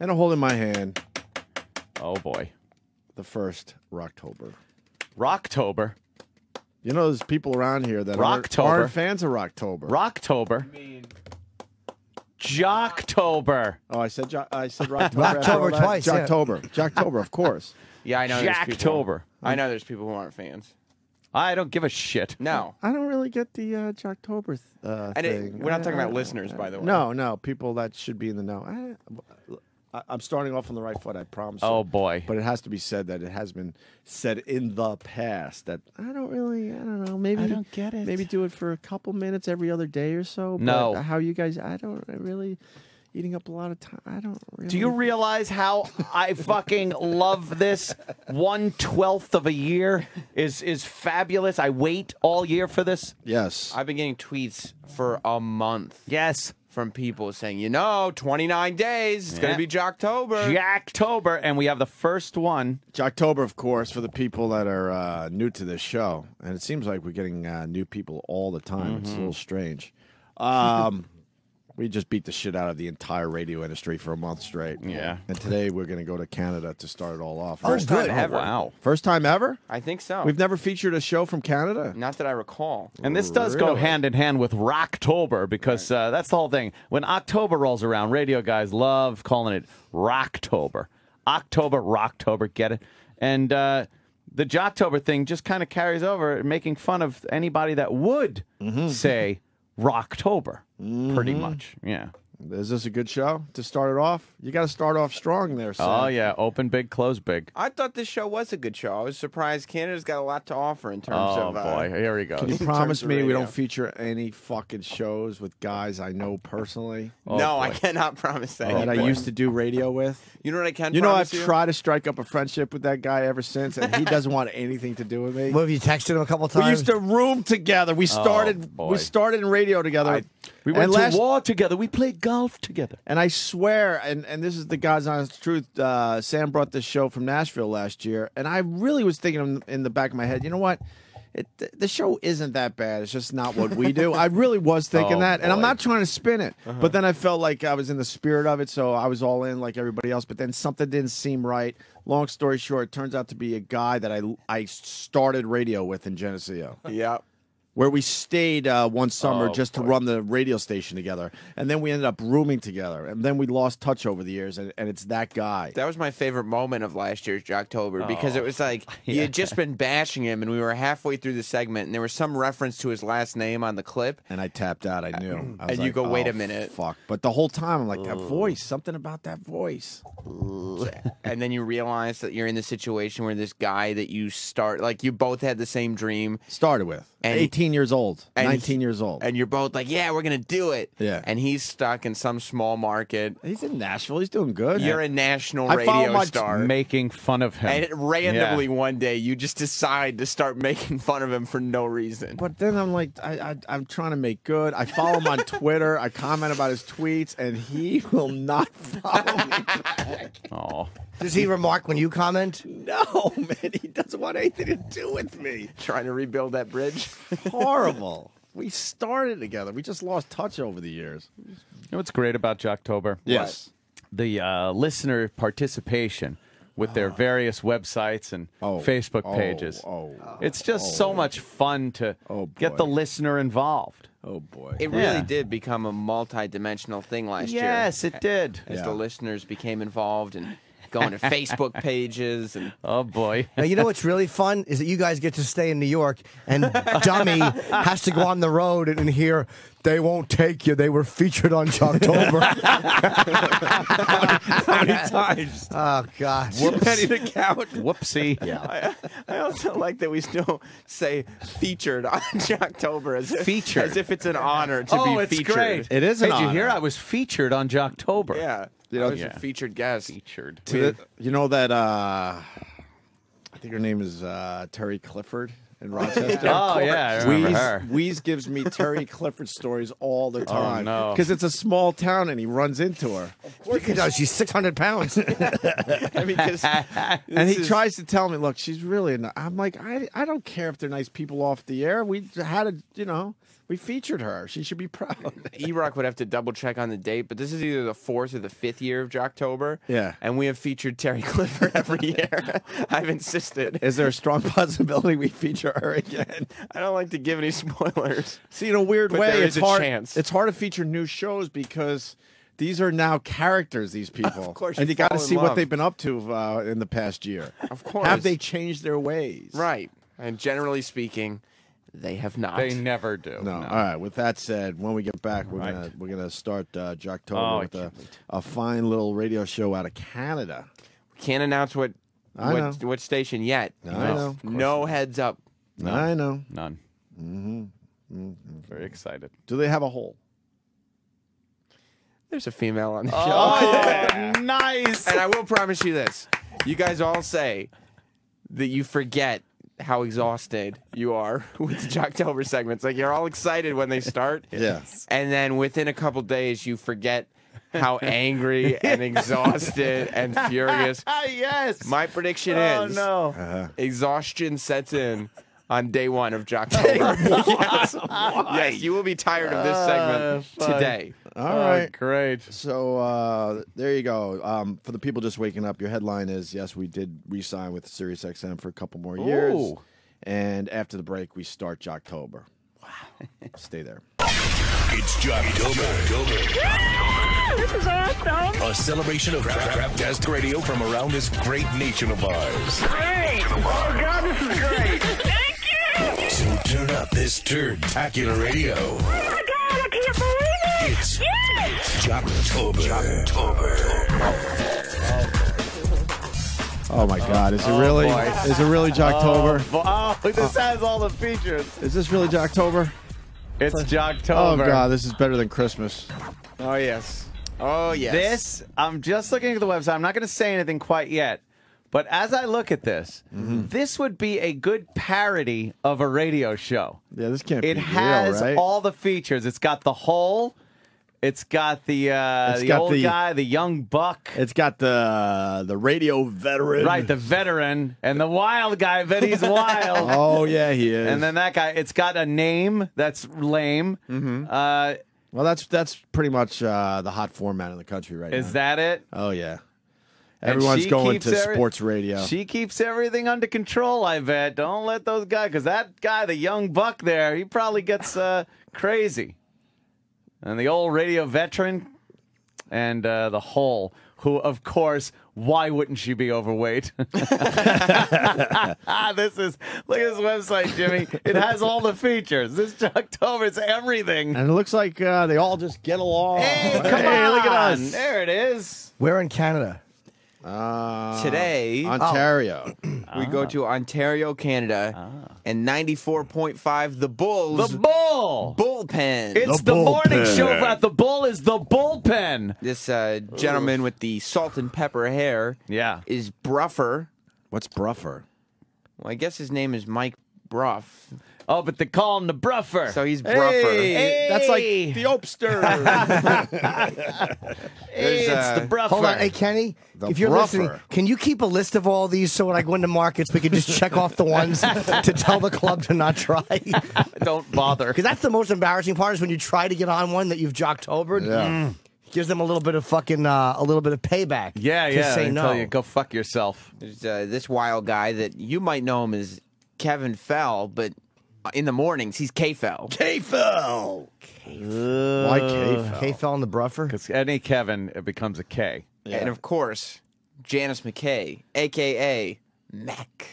And I hold in my hand Oh boy. the first Rocktober. Rocktober. You know, there's people around here that aren't, Rocktober. aren't fans of Rocktober. Rocktober. Mean. Jocktober. Oh, I said jo- I said Rocktober. after all Rocktober that? twice, yeah. Jocktober. Jocktober, of course. Yeah, I know. there's Jacktober. I know there's people who aren't fans. I don't give a shit. No. I don't really get the uh, Jocktober th- uh, And it- thing. we're not I- talking about I- listeners, by the way. No, no, people that should be in the know. I, I, I'm starting off on the right foot. I promise. you. Oh boy. But it has to be said that it has been said in the past that I don't really, I don't know, maybe I don't get it. Maybe do it for a couple minutes every other day or so. but No. how you guys? I don't really eating up a lot of time. I don't really. Do you realize how I fucking love this? One twelfth of a year is is fabulous. I wait all year for this. Yes. I've been getting tweets for a month Yes. From people saying, you know, 29 days. It's going to be Jocktober. Jacktober, and we have the first one. Jocktober, of course, for the people that are uh, new to this show, and it seems like we're getting uh, new people all the time. It's a Mm-hmm. little strange. Um, we just beat the shit out of the entire radio industry for a month straight. Yeah. And today we're going to go to Canada to start it all off. First Right? time ever. Wow. First time ever? I think so. We've never featured a show from Canada. Not that I recall. And this does go Really? hand in hand with Rocktober because uh, that's the whole thing. When October rolls around, radio guys love calling it Rocktober. October, Rocktober, get it? And uh, the Jocktober thing just kind of carries over, making fun of anybody that would say Rocktober, pretty much. Yeah. Is this a good show to start it off? You got to start off strong there, Sam. Oh, yeah. Open big, close big. I thought this show was a good show. I was surprised Canada's got a lot to offer in terms Oh, of. uh, boy. Here he goes. Can you promise me we don't feature any fucking shows with guys I know personally Oh, no, I cannot promise that. that I used to do radio with? You know what I can You know, I've you? tried to strike up a friendship with that guy ever since, and he doesn't want anything to do with me. What have you texted him a couple times? We used to room together. We started. Oh, we started in radio together. We went and to last- war together. We played golf together. And I swear, and, and this is the God's honest truth. Uh, Sam brought this show from Nashville last year, and I really was thinking in, the back of my head, you know what? It, the show isn't that bad. It's just not what we do. I really was thinking Oh, that, and I'm not trying to spin it. But then I felt like I was in the spirit of it, so I was all in like everybody else. But then something didn't seem right. Long story short, it turns out to be a guy that I I started radio with in Geneseo Yeah. Where we stayed uh, one summer Oh, just to boy. run the radio station together, and then we ended up rooming together, and then we lost touch over the years, and, and it's that guy. That was my favorite moment of last year's Jocktober because Oh. it was like you had just been bashing him, and we were halfway through the segment, and there was some reference to his last name on the clip. and I tapped out. I knew. I was And you like, go, "Wait "Oh, a minute." fuck!" But the whole time, I'm like, that voice, something about that voice. and then you realize that you're in the situation where this guy that you start like you both had the same dream Started with And- 18 years old, and 19 years old. and you're both like yeah we're gonna do it Yeah. and he's stuck in some small market He's in Nashville. He's doing good. you're a national I follow radio my- star Making fun of him. and randomly Yeah. one day you just decide to start making fun of him for no reason But then I'm like, I, I, I'm trying to make good. I follow him on Twitter. I comment about his tweets, and he will not follow me back. Oh. Does he remark when you comment? No, man, he doesn't want anything to do with me. trying to rebuild that bridge Horrible. we started together. We just lost touch over the years. You know what's great about Jocktober? Yes. The uh, listener participation with their various websites and Oh, Facebook oh, pages. oh, it's just so much fun to Oh, get the boy. listener involved. Oh boy. it really Yeah. did become a multi-dimensional thing last year yes, it did. as Yeah. the listeners became involved and going to facebook pages and Oh boy. Now, you know what's really fun is that you guys get to stay in New York, and Dummy has to go on the road and, and hear they won't take you. They were featured on October. How many times? oh God! Ready to count? Whoopsie. I, I also like that we still say featured on October as if, Featured. as if it's an honor to oh, be it's featured. great. It is Hey, an did you hear. I was featured on Jocktober? Yeah, You you know- know, Yeah. a featured guest. Featured. To the- you know that uh, I think her name is uh, Terry Clifford in Rochester. Oh, yeah, I remember Wheeze, gives me Terry Clifford stories all the time. no. Because it's a small town and he runs into her. Look at her. She's six hundred pounds. I mean, 'cause And he is- tries to tell me, look, she's really. Not. I'm like, I, I don't care if they're nice people off the air. We had a, you know, We featured her. She should be proud. E Rock would have to double check on the date, but this is either the fourth or the fifth year of Jocktober. Yeah. And we have featured Terry Clifford every year. I've insisted. Is there a strong possibility we feature her again? I don't like to give any spoilers. See, in a weird But way, it's hard. chance. It's hard to feature new shows because these are now characters. These people, Of course, and you you got to see what they've been up to uh, in the past year. Of course. have they changed their ways? Right. And generally speaking, they have not. They never do. No. All right. With that said, when we get back, we're Right. gonna we're gonna start uh, Jocktober Oh, with a, wait. a fine little radio show out of Canada. We can't announce what I what, know. what station yet. I No. know. No heads up. I know. None. Mm-hmm. Mm-hmm. Very excited. Do they have a hole? There's a female on the show. Oh, nice. And I will promise you this. You guys all say that you forget how exhausted you are with the Jocktober segments. Like you're all excited when they start. Yes. And then within a couple days you forget how angry and exhausted and furious. Ah, yes. My prediction oh, is no. Uh, exhaustion sets in on day one of Jocktober. yes. yes, you will be tired of this segment Uh, today. all Oh, right. great. So uh, there you go. Um, for the people just waking up, your headline is yes, we did re-sign with SiriusXM for a couple more years, Ooh. and after the break, we start Jocktober. Wow. Stay there. It's Jocktober. This is awesome. A celebration of crap, craptastic radio from around this great nation of ours. Great. Oh, God, this is great. Thank you. So turn up this turd-tacular radio. Oh, my God, I can't believe it. It's Yes. Jocktober. Jocktober. Oh my God! Is it oh, really? boy. Is it really Jocktober? Oh, oh, this has all the features. Is this really Jocktober? It's Jocktober. Oh God! This is better than Christmas. Oh yes. Oh yes. This, I'm just looking at the website. I'm not going to say anything quite yet. But as I look at this, Mm-hmm. this would be a good parody of a radio show. Yeah, this can't It be has real, right? It has all the features. It's got the hole. It's got the uh, It's the got old the- guy, the young buck, It's got the the radio veteran. right? The veteran and the wild guy. Bet he's wild. Oh yeah, he is. And then that guy. It's got a name that's lame. Mm-hmm. Uh, well, that's that's pretty much uh, the hot format in the country right is now. Is that it? Oh yeah. Everyone's going to every- sports radio. She keeps everything under control. I bet. Don't let those guys, because that guy, the young buck there, he probably gets uh, crazy. And the old radio veteran, and uh, the whole, who, of course, why wouldn't she be overweight? this is look at this website, Jimmy. It has all the features. This October, it's everything. and it looks like uh, they all just get along. Hey, come Hey, on! look at us. There it is. We're in Canada. Uh, Today- Ontario. we go to Ontario, Canada, and 94.5 the Bulls The bull. bullpen. It's The the, morning bullpen. show at the bull is the bullpen. this uh, gentleman with the salt and pepper hair Yeah. is Bruffer. What's Bruffer? Well, I guess his name is Mike Bruff. Oh, but they call him the bruffer. So he's Bruffer. Hey. that's like the Opster. Hey, There's, it's uh, the bruffer. Hold on, hey Kenny. The if you're bruffer. listening, can you keep a list of all these so when I go into markets, we can just check off the ones to tell the club to not try? Don't bother. Because that's the most embarrassing part is when you try to get on one that you've jocked over. Yeah. Gives them a little bit of fucking uh, a little bit of payback. Yeah, to yeah. Say no. tell you go fuck yourself. There's uh, this wild guy that you might know him as Kevin Fell, but in the mornings he's K Fell. K-Fell. Why K-Fell? K fell in the bruffer. Because any Kevin, it becomes a K. And of course, Janice McKay, aka Mac.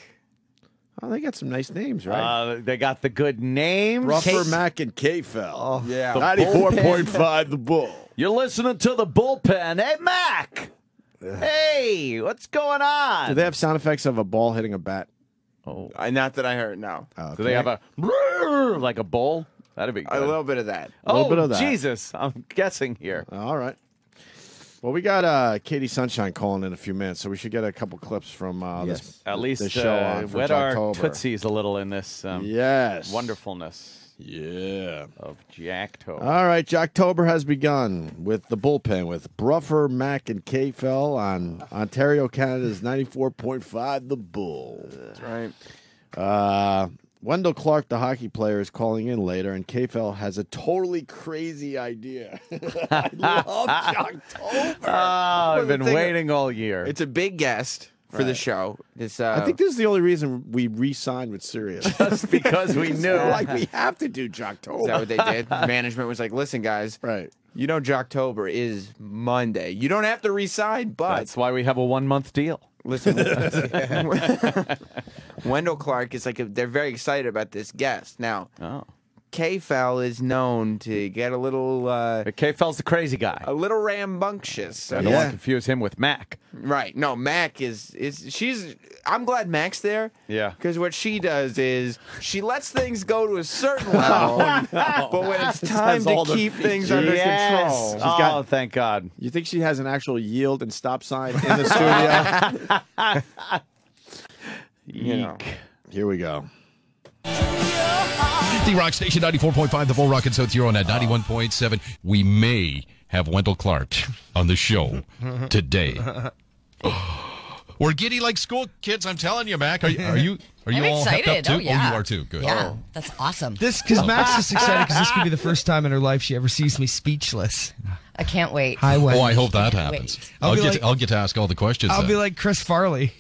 Oh, they got some nice names, right? Uh, they got the good names. Bruffer, Mac, and K-Fell. Oh, Yeah. 94.5 The Bull. You're listening to the bullpen. Hey, Mac. Hey, what's going on? Do they have sound effects of a ball hitting a bat? Oh, Uh, not that I heard. No, do they have a like a bull? That'd be good. a little bit of that. A little bit of that. Jesus. I'm guessing here. All right. Well, we got uh, Katie Sunshine calling in a few minutes, so we should get a couple clips from uh, Yes. this At least the show uh, on for wet our Jocktober. tootsies a little in this um, Yes. wonderfulness Yeah. of Jocktober. All right, Jocktober has begun with the bullpen with Bruffer, Mac, and K-Fell on Ontario, Canada's 94.5 The Bull. That's right. Uh, Wendell Clark, the hockey player, is calling in later, and KFL has a totally crazy idea. I love October. Oh, I've been thing- waiting all year. It's a big guest for the show. It's, uh, I think this is the only reason we re-signed with Sirius. just because we knew. like we have to do Jocktober. Is that what they did? Management was like, listen, guys, right. you know Jocktober is Monday. You don't have to resign, but That's why we have a one month deal. listen, Wendell Clark is like, a, they're very excited about this guest. Now, Oh. KFL is known to get a little, uh, But KFL's the crazy guy. a little rambunctious. I don't want to confuse him with Mac. Right. No, Mac is is she's I'm glad Mac's there. Yeah. Because what she does is she lets things go to a certain level, but when it's time has all to the keep things features. under Yes. control. Oh, got- thank God. You think she has an actual yield and stop sign in the studio? You know. Here we go. The Rock Station 94.5, The Bull Rocket South Hero, and at 91.7, we may have Wendell Clark on the show today. We're giddy like school kids, I'm telling you, Mac. Are you are you, are you I'm all hepped excited. up too? Oh, oh yeah. you are too. Good. Yeah, that's awesome. This because Max is excited because this could be the first time in her life she ever sees me speechless. I can't wait. Hi, Wendy. Oh, I hope that Wait. happens. I'll I'll, get like- to, I'll get to ask all the questions. I'll then. be like Chris Farley.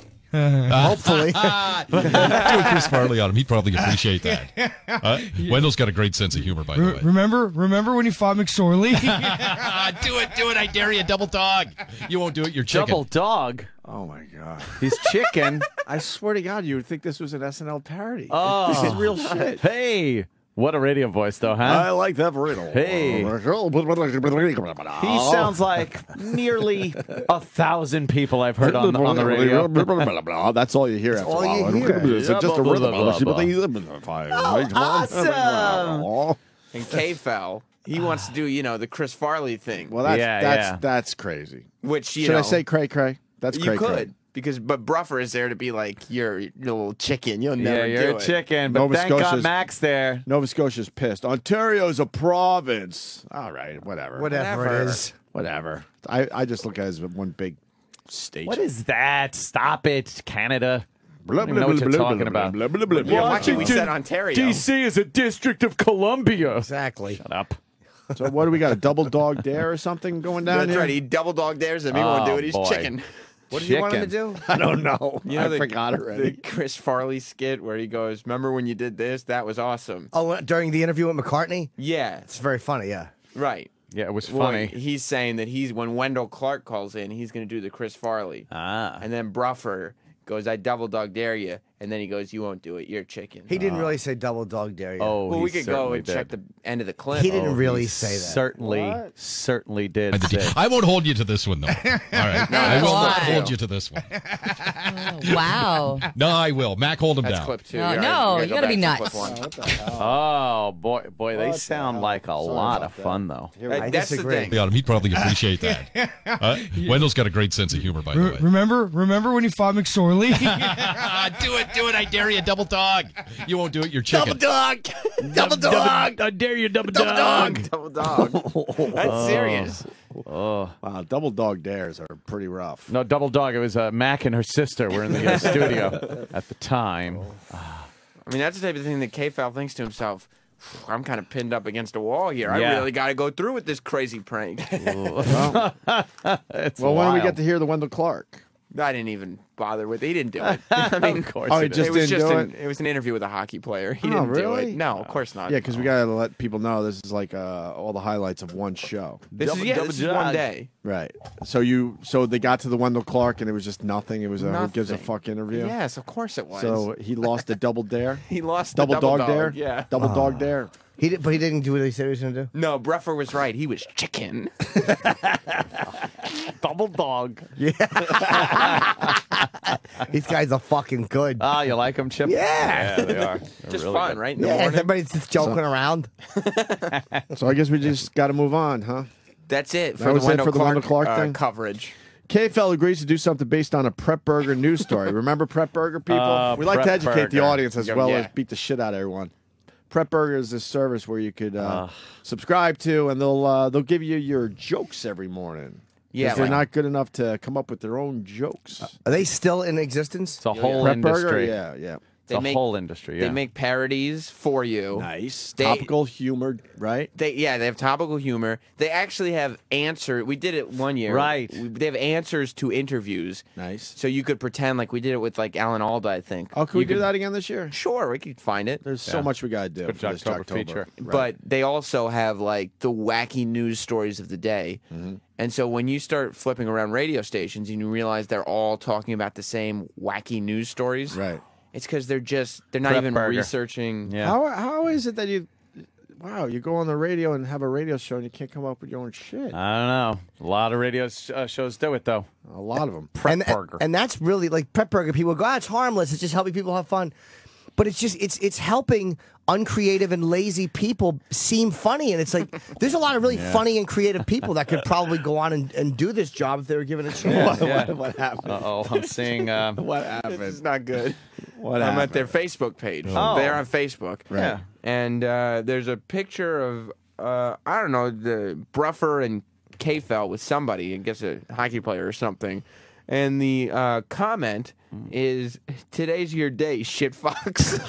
Hopefully. do a Chris Farley on him. He'd probably appreciate that. Uh, Wendell's got a great sense of humor, by the way. remember, remember when you fought McSorley? do it, do it. I dare you, double dog. You won't do it. You're chicken. Double dog. Oh my god. He's chicken. I swear to God, you would think this was an SNL parody. Oh. This is real shit. hey, what a radio voice, though, huh? I like that riddle. Hey. He he sounds like nearly a thousand people I've heard on, on the radio. That's all you hear after all a while. you hear. It's just a Blah, rhythm. blah, blah, oh, awesome. And KFL, he wants to do, you know, the Chris Farley thing. Well, that's Yeah, that's yeah. that's crazy. which you Should know I say cray cray? That's you cray could. Cray. Because but Bruffer is there to be like, you're a little chicken. You'll never Yeah, you're do a it. chicken, but Nova thank God Scotia's- Mac's there. Nova Scotia's pissed. Ontario's a province. All right, whatever. Whatever Whatever. it is. Whatever. I, I just look at it as one big state. What is that? Stop it, Canada. Blah, I don't even know what you're talking about. Blah, blah, blah, blah, You're blah. lucky we said Ontario. DC is a district of Columbia. Exactly. Shut up. So what do we got? A double dog dare or something going down That's here? right. He double dog dares him. He won't do Oh, it. Ah, He's boy. chicken. What did you want him to do? I don't know. You know I the, forgot already. The Chris Farley skit where he goes, "Remember when you did this? That was awesome." Oh, uh, during the interview with McCartney? Yeah, It's very funny, yeah. right. Yeah, it was Well, funny. he's saying that he's when Wendell Clark calls in, he's going to do the Chris Farley, ah. and then Bruffer goes, "I double dog dare you," and then he goes, "You won't do it. You're chicken." He didn't really say double dog dare you. Oh, well, he we could go certainly and did. check the end of the clip. he didn't Oh, really he say that. Certainly, What? certainly did. I, did- say- I won't hold you to this one, though. All right. I will not why? hold you to this one. wow. No, I will. Mac, hold him That's down. clip two. No, You're no, right. you gotta be back to nuts. clip one. Oh boy, boy, they What the sound hell? like a Sorry lot about of that. fun, though. That- I that's the disagree. thing. Yeah, he'd probably appreciate that. Uh, Wendell's got a great sense of humor, by the Re- way. remember, remember when you fought McSorley? do it, do it. I dare you, double dog. You won't do it. You're chicken. Double dog! Double dog! I dare you, double, dog. Double dog. That's serious. Oh Wow, double dog dares are pretty rough. no, double dog. It was uh, Mac and her sister were in the uh, studio at the time. I mean, that's the type of thing that K-Fell thinks to himself. I'm kind of pinned up against a wall here. I really got to go through with this crazy prank. It's Well, when do we get to hear the Wendell Clark? I didn't even bother with. He didn't do it. I mean, Of course, Oh, he he just it was didn't just do an, it? it was an interview with a hockey player. He Oh, didn't do really? it. No, of course not. Yeah, because we got to let people know this is like uh, all the highlights of one show. this Double- is yeah, double this is one jog. day. Right. So you, so they got to the Wendell Clark and it was just nothing. It was a who gives a Nothing. fuck interview. Yes, of course it was. So he lost a double dare. he lost the double, double dog, dare. Yeah. Double dog dare. He did, but he didn't do what he said he was going to do? No, Bruffer was right. He was chicken. double dog. Yeah. These guys are fucking good. Ah, you like them, Chip? Yeah. yeah, they are. They're Just really fun, good. right? In the yeah, morning. everybody's just joking around. So I guess we just got to move on, huh? That's it for That was the it Wendell for the Clark, Wendell Clark uh, thing? coverage. KFL agrees to do something based on a Prep Burger news story. Remember Prep Burger people? Uh, we like to Prep educate the Burger. audience as Yeah, well yeah. as beat the shit out of everyone. Prep Burger is this service where you could uh, subscribe to, and they'll uh, they'll give you your jokes every morning. 'Cause Yeah, they're like- not good enough to come up with their own jokes. Are they still in existence? It's a whole Prep industry. Burger, yeah, yeah. It's a whole industry. They make parodies for you. Nice. They- Topical humor, right? They yeah, they have topical humor. They actually have answer. We did it one year. Right. We- They have answers to interviews. Nice. So you could pretend like we did it with like Alan Alda, I think. Oh, can we You do that again this year? Sure, we could find it. There's so much we got to do Good for this Jocktober October. feature. Right. But they also have like the wacky news stories of the day. Mm-hmm. And so when you start flipping around radio stations and you realize they're all talking about the same wacky news stories, Right. It's because they're just they're not Prep even burger. researching. Yeah. How how is it that you? Wow, you go on the radio and have a radio show and you can't come up with your own shit. I don't know. A lot of radio sh- uh, shows do it though. a lot of them. Prep and, burger. and that's really like prep burger. People go, "Ah, it's harmless. It's just helping people have fun." But it's just it's it's helping uncreative and lazy people seem funny, and it's like there's a lot of really funny and creative people that could probably go on and, and do this job if they were given a chance. Yeah. What, what happened? Uh oh, I'm seeing. Uh, What happened? it's not good. What happened? I'm happened? at their Facebook page. Oh. They're on Facebook. Yeah. And uh, there's a picture of uh, I don't know the Bruffer and Kfell with somebody, I guess a hockey player or something. And the uh, comment is today's your day, shit fox.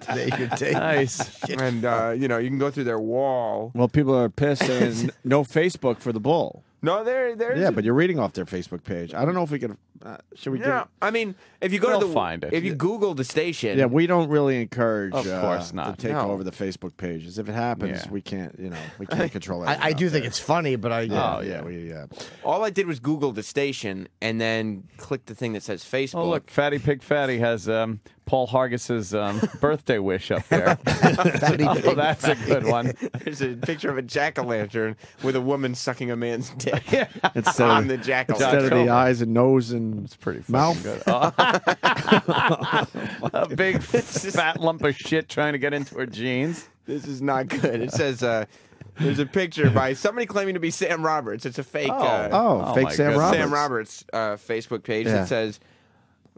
Today, your day. nice. and uh, you know you can go through their wall. Well, people are pissed and no Facebook for the bull. No, there, there's Yeah, but you're reading off their Facebook page. I don't know if we could. Uh, should we? yeah. Give, I mean, if you go They'll to the find it. if you Google the station, yeah, we don't really encourage. Of uh, course not. To take No. over the Facebook pages. If it happens, Yeah. we can't. You know, we can't control it. I, I do think it's funny, but I Yeah, Oh, yeah, yeah. we yeah. all I did was Google the station and then click the thing that says Facebook. Oh look, Fatty Pig Fatty has um, Paul Hargis's um, birthday wish up there. Oh, that's a good one. There's a picture of a jack o' lantern with a woman sucking a man's dick Instead on of, the jack o' lantern. instead of the eyes and nose and It's pretty fucking mouth. good. Oh. a big fat lump of shit trying to get into her jeans. This is not good. It says uh, there's a picture by somebody claiming to be Sam Roberts. It's a fake. uh, Oh, Oh, fake Sam goodness. Roberts. Sam Roberts uh, Facebook page Yeah. that says,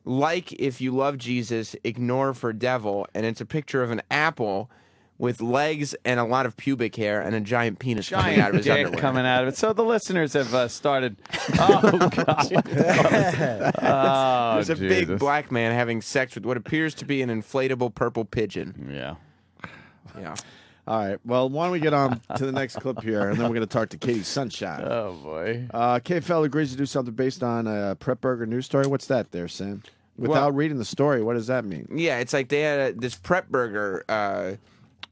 like if you love Jesus, ignore for devil. And it's a picture of an apple with legs and a lot of pubic hair and a giant penis coming out of his dick underwear. coming out of it. So the listeners have uh, started. Oh God! oh, There's a big black man having sex with what appears to be an inflatable purple pigeon. Yeah. Yeah. All right. Well, why don't we get on to the next clip here, and then we're going to talk to Katie Sunshine. Oh boy. Uh, KFL agrees to do something based on a Prep Burger news story. What's that there, Sam? Without Well- reading the story, what does that mean? Yeah, it's like they had a, this prep burger uh,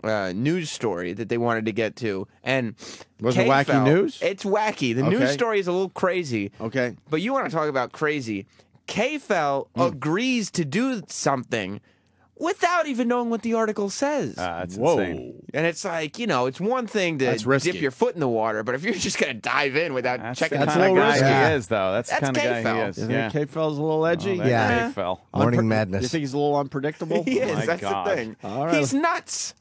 uh, news story that they wanted to get to, and Was it wacky K-Fell- news? It's wacky. The news Okay. story is a little crazy, Okay. but you want to talk about crazy? KFL Hmm. agrees to do something without even knowing what the article says. Ah, that's Whoa. insane. and it's like, you know, it's one thing to That's risky. dip your foot in the water, but if you're just going to dive in without That's checking the the That's a kind of little guy risky. he is, though. That's, That's the kind of guy he K-Fell. is. You yeah. think KFL's a little edgy? Oh, that Yeah. guy fell. Morning Unpre- madness. You think he's a little unpredictable? he is. my That's God. the thing. All right. He's nuts.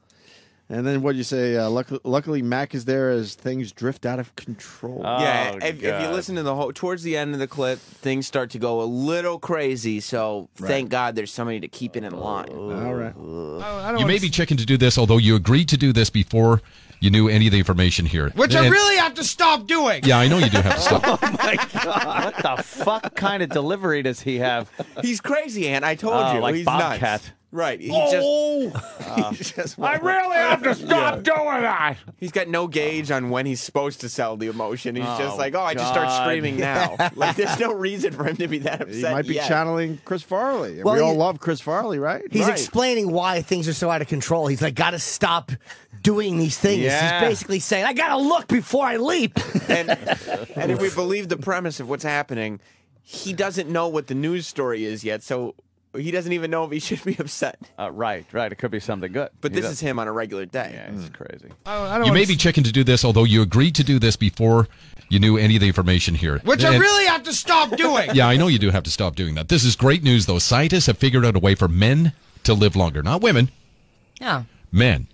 And then what do you say? Uh, luckily, luckily, Mac is there as things drift out of control. Oh, Yeah, if, if you listen to the whole towards the end of the clip, things start to go a little crazy. So thank God there's somebody to keep it in line. All right. I don't You may be checking to do this, although you agreed to do this before you knew any of the information here. Which I really have to stop doing. Yeah, I know you do have to stop. Oh my god! What the fuck kind of delivery does he have? He's crazy, and I told Oh, you, like he's Bobcat. nuts. Right? He just, oh! he's just I really have to stop doing that. he's got no gauge on when he's supposed to sell the emotion. He's Oh, just like, oh, I just start God. screaming now. like, there's no reason for him to be that upset. He might be yet. channeling Chris Farley. Well, we all love Chris Farley, right? He's right. explaining why things are so out of control. He's like, got to stop doing these things. Yeah. He's basically saying, I got to look before I leap. and and if we believe the premise of what's happening, he doesn't know what the news story is yet, so he doesn't even know if he should be upset. Uh, right, right. It could be something good. But He this does- is him on a regular day. Yeah, it's crazy. I don't You may wanna- be checking to do this, although you agreed to do this before you knew any of the information here. Which I really have to stop doing. Yeah, I know you do have to stop doing that. This is great news, though. Scientists have figured out a way for men to live longer, not women, Oh. men.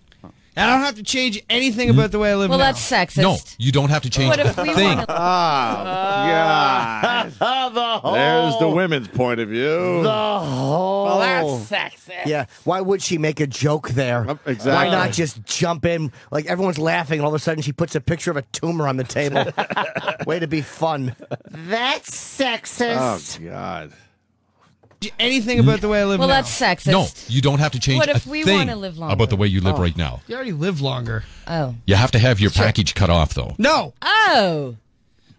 I don't have to change anything about the way I live Well, now. that's sexist. No, you don't have to change What if a we thing. want to? Ah, God. There's the women's point of view. the whole. Well, that's sexist. yeah. Why would she make a joke there? Yep, Why exactly. not just jump in? Like everyone's laughing, and all of a sudden she puts a picture of a tumor on the table. Way to be fun. That's sexist. oh. God. Anything about the way I live Well, now. that's sexist. No, you don't have to change What if a we thing wanna live longer? about the way you live Oh. right now. You already live longer. Oh. You have to have your package cut off, though. No, Oh.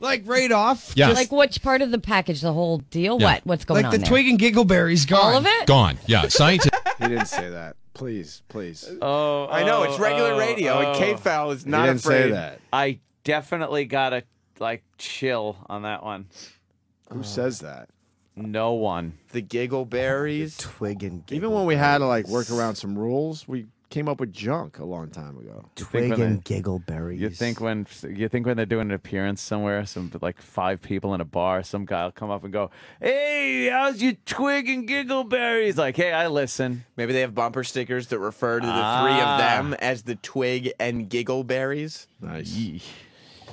like right off. Yeah. Like which part of the package? The whole deal? Yeah. What? What's going on? like on the there? twig and giggleberries gone. All of it? Gone. Yeah. Scientists. He didn't say that. Please, please. Oh, I know it's regular oh, radio, oh. and K-Fell is He not didn't afraid. say that. I definitely got a like chill on that one. Who says that? No one. The giggleberries. Twig and giggle. Even when we had to like work around some rules, we came up with junk a long time ago. Twig and they- giggleberries. You think when you think when they're doing an appearance somewhere, some like five people in a bar, some guy will come up and go, "Hey, how's your twig and giggleberries?" Like, hey, I listen. Maybe they have bumper stickers that refer to the three Ah. of them as the twig and giggleberries. Nice.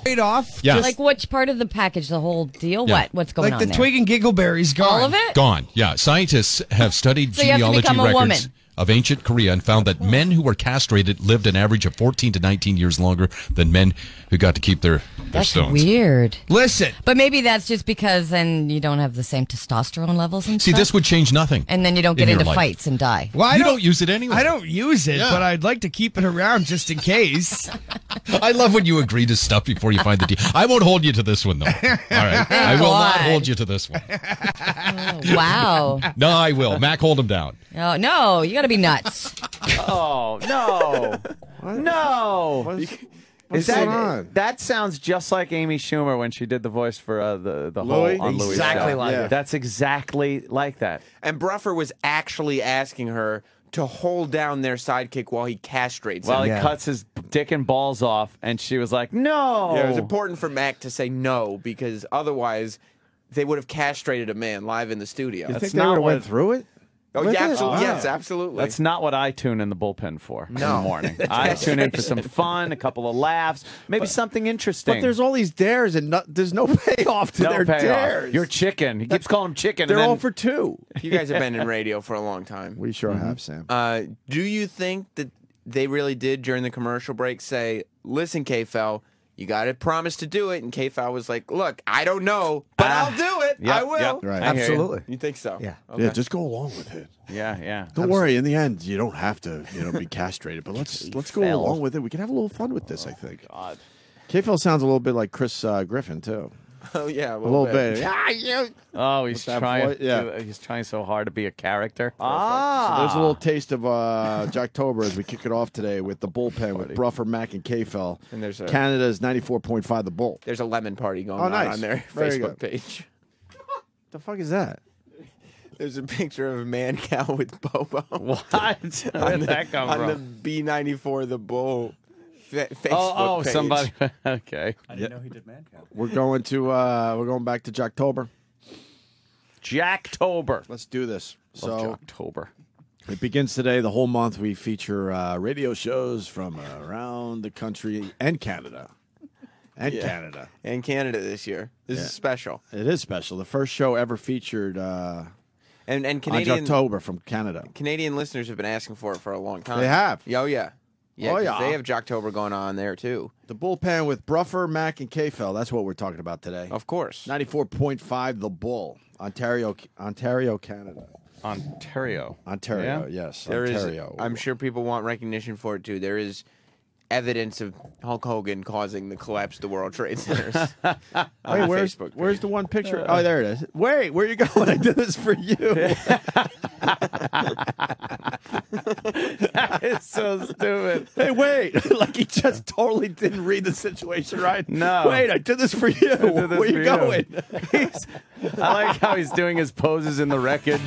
Right off. Yeah. Like which part of the package? The whole deal? Yeah. What? What's going like on the there? twig and giggleberries gone. All of it? Gone. Yeah. Scientists have studied So you have to genealogy become a records woman. Of ancient Korea and found that men who were castrated lived an average of 14 to 19 years longer than men who got to keep their, their That's stones. weird. Listen, But maybe that's just because then you don't have the same testosterone levels and stuff. See, stuff. this would change nothing. and then you don't get in into life. fights and die. well, I you don't, don't use it anyway. I don't use it, Yeah. but I'd like to keep it around just in case. I love when you agree to stuff before you find the deal. I won't hold you to this one, though. All right. I will not hold you to this one. Oh, wow. No, I will. Mac, hold him down. Oh, no, you got to be nuts. Oh no, no. What's, Is what's that going on? that sounds just like Amy Schumer when she did the voice for uh, the the Louis? whole on Louis Exactly show. like Yeah. it. That's exactly like that. And Bruffer was actually asking her to hold down their sidekick while he castrates While him. he Yeah. cuts his dick and balls off, and she was like, "No." Yeah, it was important for Mac to say no because otherwise they would have castrated a man live in the studio. You That's think they not would have went through it? Oh, yeah, it? absolutely. Wow. Yes, absolutely. That's not what I tune in the bullpen for in the No. morning. I tune in for some fun, a couple of laughs, maybe something interesting. But there's all these dares and no, there's no payoff to no their payoff. dares. You're chicken. He keeps calling him chicken. They're and then, all for two. you guys have been in radio for a long time. We sure have, Sam. Uh, do you think that they really did during the commercial break say, "Listen, K-Fell, you got to promise to do it"? And K-Fell was like, "Look, I don't know, but Ah. I'll do it. Yep, I will." yep. Right. I you. Absolutely. You think so? Yeah. Okay. Yeah, just go along with it. Yeah, yeah. Don't worry. In the end, you don't have to, you know, be castrated. But let's let's go fell. along with it. We can have a little fun with this. I think. God. KFL sounds a little bit like Chris uh, Griffin too. Oh yeah, A a little bit. Yeah, you. Oh, he's that trying. voice? Yeah. He's trying so hard to be a character. So Ah, there's a little taste of uh, Jocktober as we kick it off today with the bullpen with Bruffer, Mac, and KFL. And there's a- Canada's 94.5 the bull. There's a lemon party going Oh, on nice. on their Very Facebook good. page. The fuck is that? There's a picture of a man cow with Bobo. what? Where on did that come on from? the B94 the bull fa- Facebook oh, oh, page. somebody. okay. We're going to uh, we're going back to Jocktober. Jacktober. Let's do this. Love So Jocktober. it begins today. The whole month we feature uh, radio shows from around the country and Canada. And Canada. And Canada this year. This Yeah. is special. It is special. The first show ever featured uh, And and on Canadian Jocktober from Canada. Canadian listeners have been asking for it for a long time. They have. Oh yeah. Yeah, Oh, 'cause yeah. they have Jocktober going on there too. The bullpen with Bruffer, Mac, and KFL. That's what we're talking about today. Of course. 94.5 The Bull, Ontario, Ontario, Canada. Ontario. Ontario, Yeah? yes. There is. Ontario. I'm sure people want recognition for it too. There is evidence of Hulk Hogan causing the collapse of the World Trade Centers. Wait, where's, Facebook where's the one picture? Uh. oh, there it is. Wait, where you going? I did this for you. that is so stupid. hey, wait. like he just totally didn't read the situation right. No. Wait, I did this for you. this Where you you. going? He's, I like how he's doing his poses in the wreckage.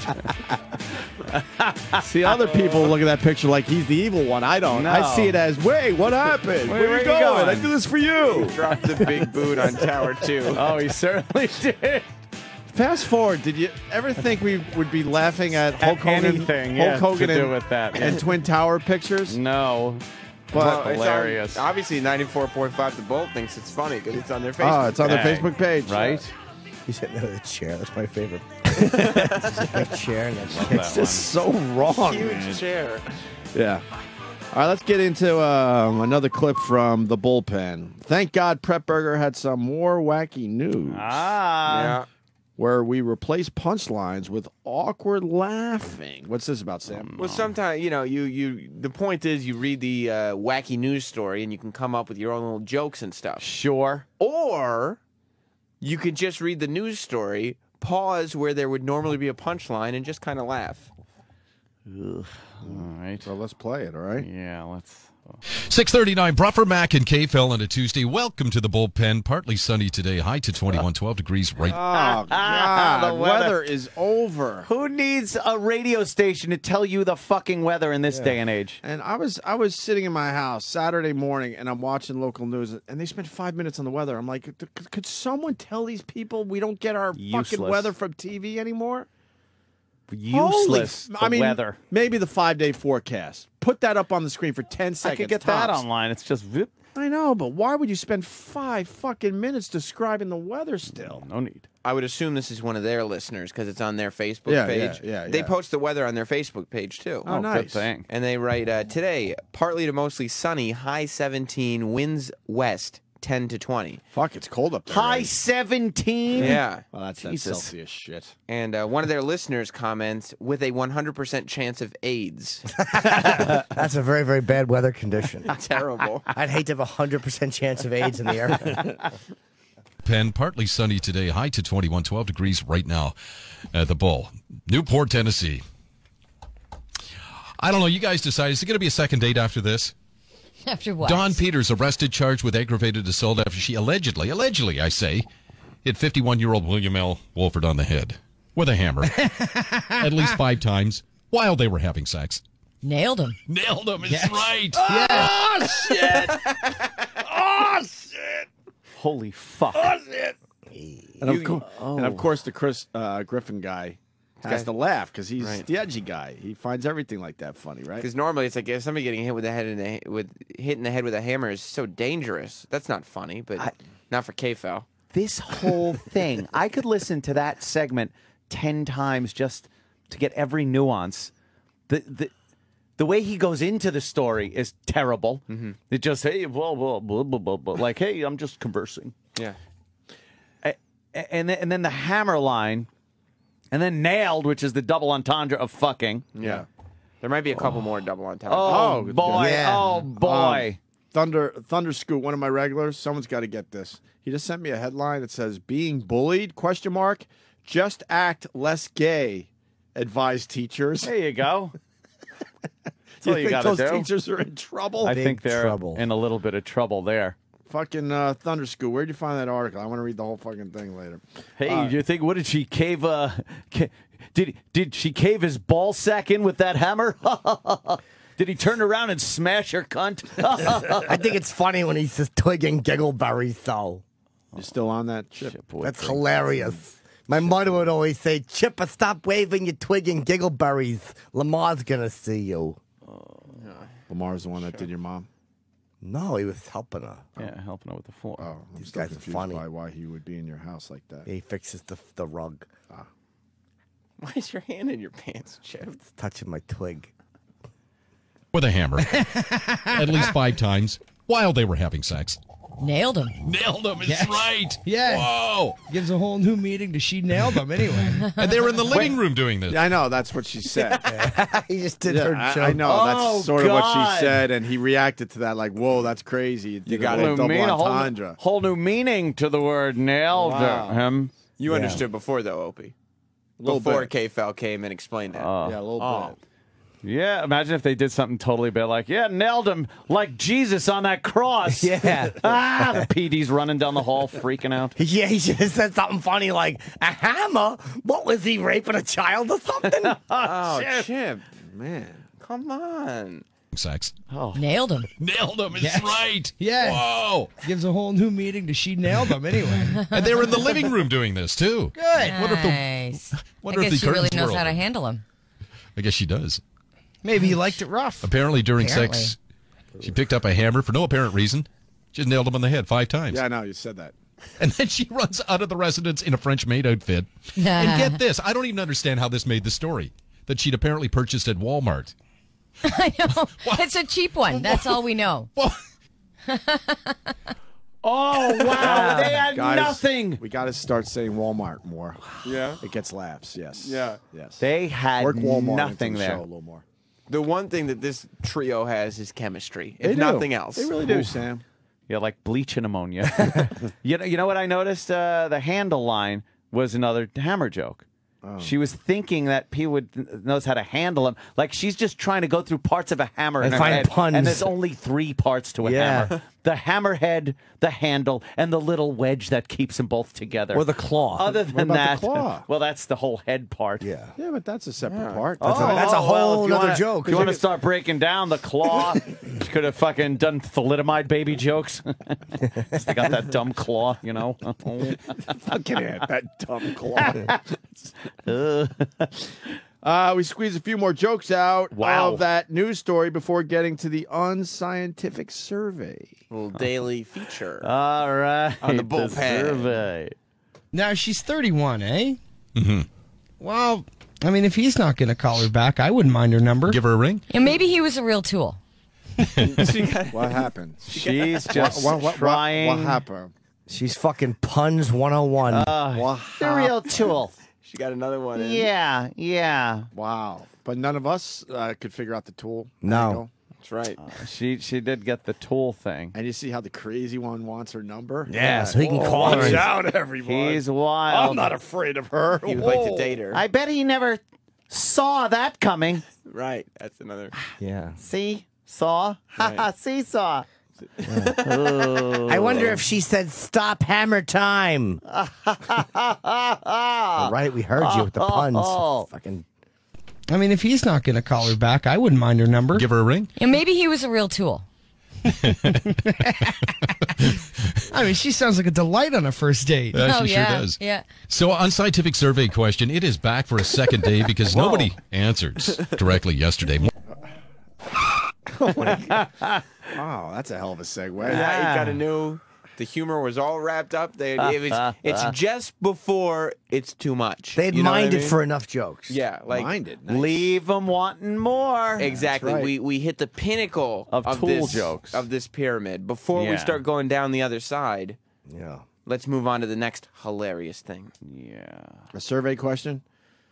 See, other people look at that picture like he's the evil one. I don't. No. I see it as, wait, what happened? Wait, where, where you you going? going? I do this for you. dropped a big boot on Tower Two? Oh, he certainly did. Fast forward, did you ever think we would be laughing at Hulk Hogan, Anything, Hulk yeah, Hogan to do and, with that. and Twin Tower pictures? No. But Well, it's on- hilarious. obviously, 94.5 The Bull thinks it's funny because it's on their ah, Facebook. oh, it's on their Hey, Facebook page, Right? He's sitting there with a chair. That's my favorite. Big chair. And that's It's just so wrong. huge man. chair. Yeah. All right, let's get into um, another clip from the bullpen. Thank God Prep Burger had some more wacky news. Ah. yeah. where we replace punchlines with awkward laughing. What's this about, Sam? Well, sometimes you know, you you. The point is, you read the uh, wacky news story, and you can come up with your own little jokes and stuff. Sure. Or you could just read the news story, pause where there would normally be a punchline, and just kind of laugh. All right. So let's play it, all right? Yeah, let's. 639, Bruffer, Mac, and K fell on a Tuesday. Welcome to the bullpen. Partly sunny today, high to 21, 12 degrees right Oh, God. The the weather. weather is over. Who needs a radio station to tell you the fucking weather in this day and age? And I was I was sitting in my house Saturday morning, and I'm watching local news, and they spent five minutes on the weather. I'm like, "Could- could someone tell these people we don't get our fucking Useless. weather from TV anymore? Useless. Holy the I mean, weather. maybe the five day forecast. Put that up on the screen for ten seconds. I seconds. could get that tops. online. It's just whoop, I know, but why would you spend five fucking minutes describing the weather still? no need. I would assume this is one of their listeners because it's on their Facebook Yeah, page. yeah, yeah, yeah, They post the weather on their Facebook page too. Oh, Good nice. thing. And they write uh, today, partly to mostly sunny, high 17, winds west, 10 to 20. Fuck, it's cold up there. High already. 17. Yeah. Well, that's that Jesus. Celsius shit. And uh, one of their listeners comments with a 100% chance of AIDS. That's a very, very bad weather condition. Terrible. I'd hate to have a 100% chance of AIDS in the air. Penn, partly sunny today, high to 21, 12 degrees right now at the Bull. Newport, Tennessee. I don't know. You guys decide. Is it going to be a second date after this? After what? Dawn Peters arrested, charged with aggravated assault after she allegedly, allegedly, I say, hit 51 year old William L. Wolford on the head with a hammer at least five times while they were having sex. Nailed him. Nailed him, is right. Oh shit! oh shit! Holy fuck. And of, course, and of course, the Chris uh, Griffin guy has to laugh because he's Right. the edgy guy. He finds everything like that funny, right? Because normally it's like if somebody getting hit with the head in the, with hit in the head with a hammer is so dangerous. That's not funny, but not for KFL. This whole thing, I could listen to that segment 10 times just to get every nuance. The, the, the way he goes into the story is terrible. Mm-hmm. It just, hey, blah, blah, blah, blah, blah, blah. Like, hey, I'm just conversing. Yeah. And then, and then the hammer line, and then nailed, which is the double entendre of fucking. Yeah. There might be a couple more double on top. Oh, Oh, boy. Yeah. Oh, um, boy. Thunder Thunder Scoot, one of my regulars. Someone's got to get this. He just sent me a headline that says "Being bullied?" Question mark. Just act less gay. Advise teachers. there you go. do all you think gotta those do. teachers are in trouble? I Big think they're trouble. in a little bit of trouble there. Fucking uh, Thunder School. Where'd you find that article? I want to read the whole fucking thing later. Hey, Uh, do you think what did she cave? Uh, ca- did did she cave his ball sack in with that hammer? did he turn around and smash her cunt? I think it's funny when he says twig and giggleberries, though. You're still on that ship? That's hilarious. My mother would always say, Chipper, stop waving your twig and giggleberries. Lamar's gonna see you. Lamar's the one that did your mom. No, he was helping her. yeah, helping her with the floor. Oh, I'm These still guys are confused funny. by why he would be in your house like that. He fixes the, the rug. Ah. Why is your hand in your pants, Chip? It's touching my twig. With a hammer at least five times while they were having sex. Nailed him. Nailed him, is Yes. right. Yeah. Whoa. Gives a whole new meaning to she nailed him anyway. And they were in the living room doing this. Yeah, I know. That's what she said. he just did Yeah, her I, joke. I know. Oh, that's sort of what she said, and he reacted to that like, "Whoa, that's crazy." You, did got a it. double mean- a whole, whole new meaning to the word nailed Wow. him. You Yeah. understood before, though, Opie. Before bit. KFL came and explained that. Yeah, a little Oh. Bit. Yeah, imagine if they did something totally bad, like yeah, nailed him like Jesus on that cross. Yeah. ah, the PD's running down the hall, freaking out. Yeah, he should have said something funny like, a hammer? What was he, raping a child or something? oh, Chip. Man, Come on. Sex. Oh. Nailed him. Nailed him, is Yes. right. Yeah. Whoa. Gives a whole new meaning to she nailed him anyway. And they were in the living room doing this too. Good. Wonder if the- Nice. wonder I if guess the she really knows how to handle him. I guess she does. Maybe he liked it rough. Apparently during Apparently. sex, she picked up a hammer for no apparent reason. Just nailed him on the head five times. yeah, I know. You said that. And then she runs out of the residence in a French maid outfit. and get this, I don't even understand how this made the story. That she'd apparently purchased at Walmart. I know. It's a cheap one. That's all we know. Oh wow, they had Guys, nothing. We got to start saying Walmart more. Yeah. It gets laughs. Yes. Yeah. Yes. They had Work Walmart nothing the there. Show a little more. The one thing that this trio has is chemistry, if They do. nothing else. They really do, Oof. Sam. Yeah, like bleach and ammonia. you know, you know what I noticed? Uh, the handle line was another hammer joke. Oh. She was thinking that P would kn- knows how to handle him. Like she's just trying to go through parts of a hammer And in her find head, puns. and there's only three parts to a Yeah. hammer: the hammerhead, the handle, and the little wedge that keeps them both together. Or the claw. Other than about that, the claw? well, that's the whole head part. Yeah. Yeah, but that's a separate part. That's a- that's a Oh, well, whole other wanna- joke. If you want to start breaking down the claw, could have fucking done thalidomide baby jokes. they got that dumb claw, you know. Fucking at that dumb claw. uh, we squeezed a few more jokes out Wow. of that news story before getting to the unscientific survey. little daily feature. All right, On the bullpen. survey. Now she's 31, eh? Mm-hmm. Well, I mean, if he's not going to call her back, I wouldn't mind her number. Give her a ring. Yeah, maybe he was a real tool. What happened? She's just what, what, what, trying. what happened? She's fucking puns 101. Uh, What The real tool. She got another one in. Yeah, yeah. Wow. But none of us uh, could figure out the tool. No. angle. That's right. She she did get the tool thing. And you see how the crazy one wants her number? Yeah, so he can Whoa, call her Watch out, everyone. He's wild. I'm not afraid of her. He would like to date her. I bet he never saw that coming. right. That's another. yeah. See, saw, haha, Right. see, saw. I wonder if she said, stop hammer time. right, we heard you with the puns. Oh. Fucking. I mean, if he's not going to call her back, I wouldn't mind her number. Give her a ring. Yeah, maybe he was a real tool. I mean, she sounds like a delight on a first date. Uh, oh she yeah, sure does. yeah. So, unscientific survey question. It is back for a second day because nobody answered directly yesterday. Oh wow, that's a hell of a segue. Yeah, he got a new. The humor was all wrapped up. They, it was, it's just before it's too much. They had You know what I minded mean? for enough jokes. Yeah, like Minded. Nice. Leave them wanting more. exactly. right. We we hit the pinnacle Of tool this, jokes. of this pyramid. Before we start going down the other side, Yeah. let's move on to the next hilarious thing. Yeah. A survey question?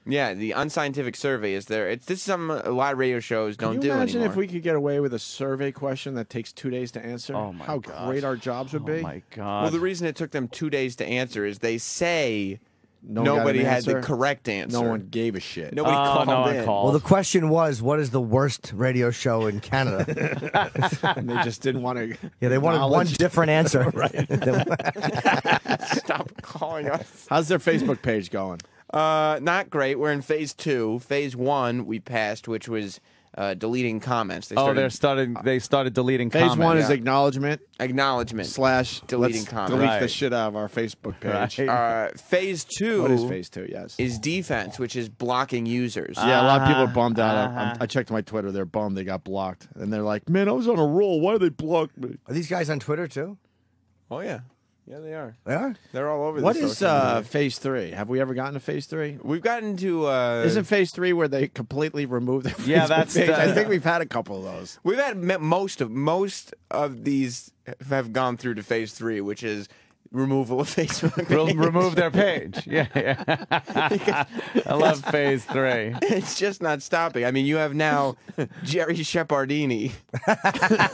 Yeah, the unscientific survey is there. It's this is something a lot of radio shows don't Can do you imagine anymore. if we could get away with a survey question that takes two days to answer? Oh, my How God. great our jobs would be! Oh my god. well, the reason it took them two days to answer is they say No one got an nobody had the answer. correct answer. No one gave a shit. Nobody Oh, called no one in. called. Well, the question was, what is the worst radio show in Canada? and they just didn't want to. yeah, they wanted one different answer. right. Stop calling us. How's their Facebook page going? Uh, not great. We're in phase two. Phase one we passed, which was uh, deleting comments. They oh, started they started. They started deleting comments. Phase comments. one is yeah. acknowledgement acknowledgement slash Deleting let's comments. Delete the Right. shit out of our Facebook page. Right. Uh, phase two What is phase two? Yes. is defense, which is blocking users. yeah, a lot of people are Uh-huh, bummed out. I- uh-huh. I, I checked my Twitter. They're bummed they got blocked, and they're like, "Man, I was on a roll. Why did they block me?" Are these guys on Twitter too? Oh yeah, yeah they are. They are. They're all over. What the is uh, phase three? Have we ever gotten to phase three? We've gotten to. Uh, Isn't phase three where they completely remove their Yeah, that's page? the- I think we've had a couple of those. We've had most of most of these have gone through to phase three, which is removal of Facebook. Re- remove their page. Yeah, yeah. I love phase three. It's just not stopping. I mean, you have now Jerry Shepardini,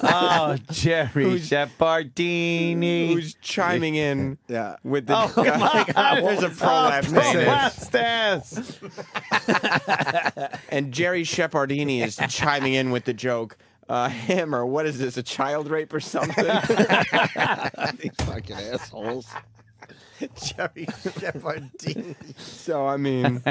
Oh, Jerry Shepardini. who's chiming in Yeah. with the. Oh my God! There's a prolapse. Oh, prolapse. and Jerry Shepardini is chiming in with the joke. Uh, him or what is this? A child rape or something? These fucking assholes. Jerry Shepardini. so I mean,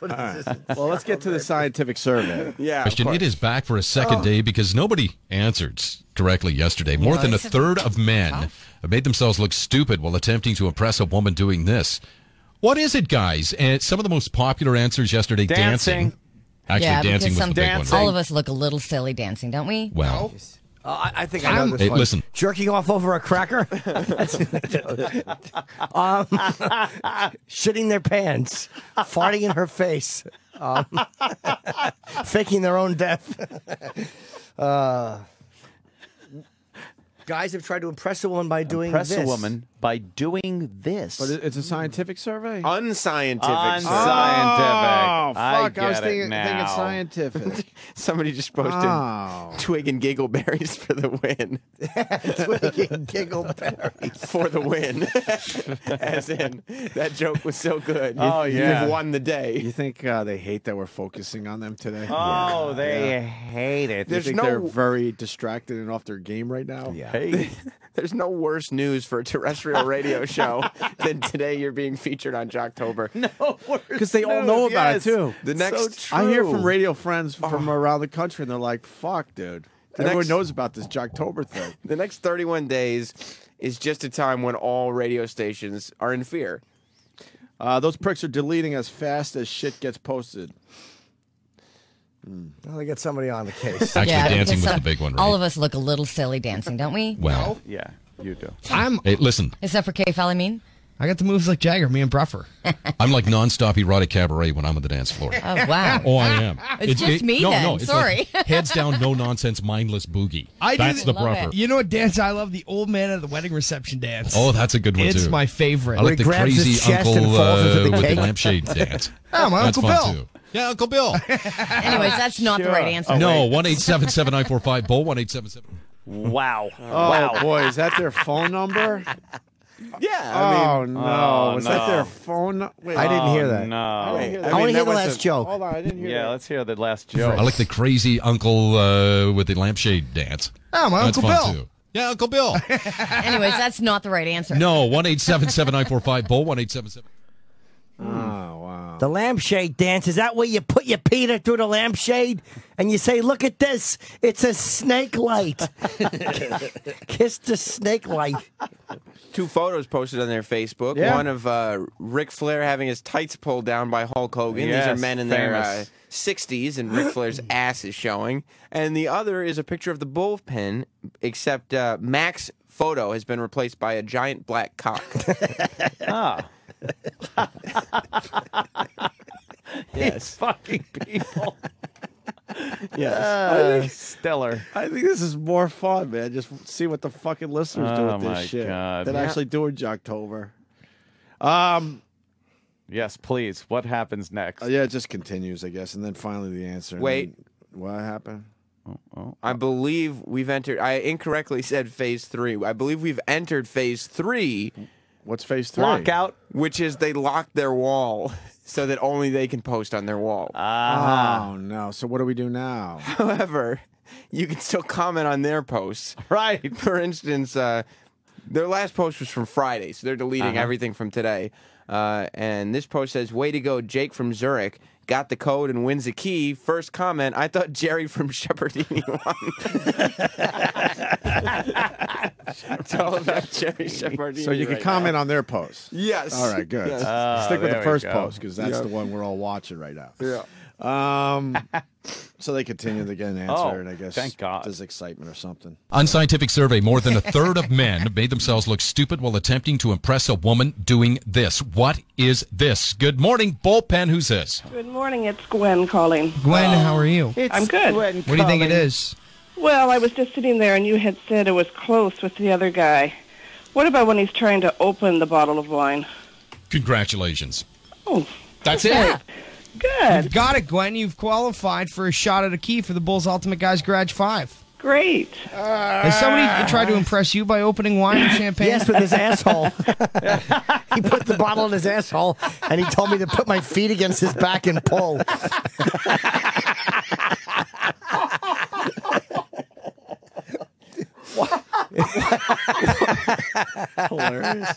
Well, let's get to the scientific survey. yeah. Question. It is back for a second day because nobody answered correctly yesterday. More than a it's a- third of men have made themselves look stupid while attempting to impress a woman doing this. What is it, guys? And some of the most popular answers yesterday Dancing. Actually, yeah, dancing because was some, the big dancing. all of us look a little silly dancing, don't we? one. Well, Uh, I, I think I know this Hey, one. listen. Jerking off over a cracker. Um, shitting their pants. Farting in her face. Um, faking their own death. Uh, Guys have tried to impress a woman by doing Impress this. a woman by doing this. But it's a scientific survey. Unscientific. Unscientific. Oh, I fuck! I, was get it thinking, thinking scientific. Somebody just posted Oh. twig and giggle berries for the win. Twig and giggle berries. For the win. As in, that joke was so good. You, Oh, yeah. You've won the day. You think uh, they hate that we're focusing on them today? Oh, they hate it. You There's think no- they're very distracted and off their game right now? Yeah. Hey. There's no worse news for a terrestrial radio show than today you're being featured on Jocktober. no, Because they all know about it too. The next- so I hear from radio friends from around the country, and they're like, "Fuck, dude." Everyone next- knows about this Jocktober thing. The next 31 days is just a time when all radio stations are in fear. Uh, those pricks are deleting as fast as shit gets posted. Well, they get somebody on the case. Actually, yeah, dancing because, was the big one. All Right? of us look a little silly dancing, don't we? well, Yeah, you do. I'm. hey, listen, Except for K-Fell, I mean. I got the moves like Jagger, me and Bruffer. I'm like nonstop erotic cabaret when I'm on the dance floor. Oh wow. Oh, I am. It's just me no, then. No, it's Sorry. like heads down, no nonsense, mindless boogie. I do that's the- the bruffer. it. You know what dance I love? The old man at the wedding reception dance. Oh, that's a good one it's too. my favorite. I like the crazy chest uncle falls into uh, the with the lampshade dance. Oh, my that's Uncle fun Bill. too. Yeah, Uncle Bill. Anyways, that's not the right answer. no, one eight seven seven nine four five bull one eight seven seven. Wow. Oh wow. boy, is that their phone number? Yeah, I mean, oh no, Oh, is that no. their phone? nu- Wait, I didn't hear Oh, that. No. wait, I, want to mean, hear that the was last a- joke. Hold on, I didn't hear Yeah, that. let's hear the last joke. I like the crazy uncle uh, with the lampshade dance. Oh, my That's Uncle fun Bill. too. Yeah, Uncle Bill. Anyways, that's not the right answer. no, one eight seven seven nine four five bull one eight seven seven. Oh wow. The lampshade dance is that where you put your Peter through the lampshade and you say, "Look at this, it's a snake light." Kiss the snake light. two photos posted on their Facebook. Yeah. One of uh, Ric Flair having his tights pulled down by Hulk Hogan. These are men in their uh, 60s, and Ric Flair's ass is showing. And the other is a picture of the bullpen, except uh, Mac's photo has been replaced by a giant black cock. Ah. yes. Fucking people. Yes. Uh, stellar. I think this is more fun, man. Just see what the fucking listeners do Oh, with this my shit God. than Yeah. actually doing Jocktober. Um, Yes, please. What happens next? uh, yeah, it just continues, I guess, and then finally the answer. and Wait. then- what happened? Oh. I believe we've entered. I incorrectly said phase three. I believe we've entered phase three, What's phase three? Lockout. which is they lock their wall so that only they can post on their wall. Ah. Oh no! So what do we do now? However, you can still comment on their posts. Right. For instance, uh, their last post was from Friday, so they're deleting Uh-huh. everything from today. Uh, and this post says, "Way to go, Jake from Zurich." Got the code and wins a key. First comment: I thought Jerry from Shepherdini won. it's all about Jerry Shepherdini. So you can right comment now. on their post. Yes. All right, good. Yes. Ah, Stick with the first post because that's Yeah. the one we're all watching right now. Yeah. Um, so they continue to get an answer, Oh, and I guess thank God. there's excitement or something. Unscientific survey: More than a third of men made themselves look stupid while attempting to impress a woman doing this. What is this? Good morning, bullpen. Who's this? Good morning, it's Gwen calling. Gwen, how are you? I'm good. What do you think it is? Well, I was just sitting there and you had said it was close with the other guy. What about when he's trying to open the bottle of wine? Congratulations. Oh, That's it. Good. Got it, Gwen. You've qualified for a shot at a key for the Bulls Ultimate Guys Garage 5. Great. Has somebody tried to impress you by opening wine and champagne? Yes, with his asshole. he put the bottle in his asshole, and he told me to put my feet against his back and pull. Hilarious.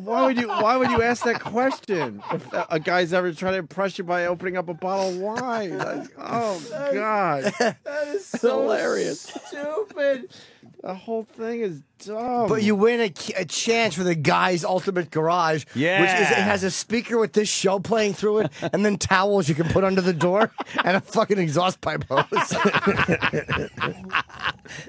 why would you? Why would you ask that question? If a- guy's ever trying to impress you by opening up a bottle of wine, Like, oh god, that is so hilarious. Stupid. The whole thing is dumb. But you win a, a chance for the guy's ultimate garage, which is it has a speaker with this show playing through it, and then towels you can put under the door, and a fucking exhaust pipe hose.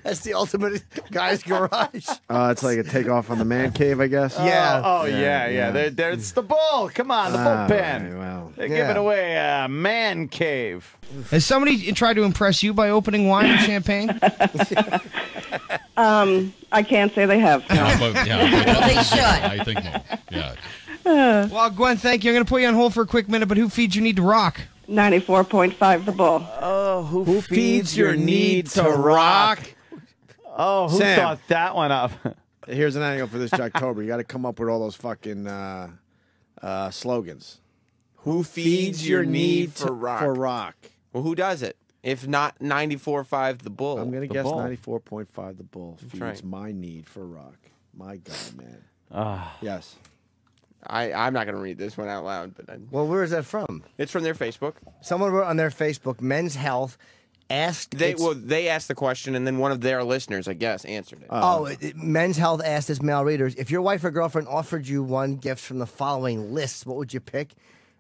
That's the ultimate guy's garage. Uh, it's like a takeoff on the man cave, I guess. Yeah. Oh, yeah, yeah. yeah. There, there, it's the bull. Come on, the Ah, bullpen. right, well. They're Yeah. giving away a man cave. Has somebody tried to impress you by opening wine and champagne? Um, I can't say they have. Yeah, but- yeah, but- they should. I think no. Yeah. Well, Gwen, thank you. I'm going to put you on hold for a quick minute, but who feeds you need to rock? 94.5 the bull. Oh, who, Who feeds your need to rock? Oh, who Sam. thought that one up? Here's an angle for this October. You got to come up with all those fucking uh, uh, slogans. Who feeds your need to- for rock? For rock. Well, who does it? If not 94.5 the bull. I'm gonna The guess bull. 94.5. The bull feeds right. my need for rock. My God, man. Ah. Yes. I, I'm not going to read this one out loud, but I, Well, where is that from? it's from their Facebook. Someone wrote on their Facebook, Men's Health asked. They its- well, they asked the question, and then one of their listeners, I guess, answered it. Oh, it- it- Men's Health asked its male readers if your wife or girlfriend offered you one gift from the following list, what would you pick?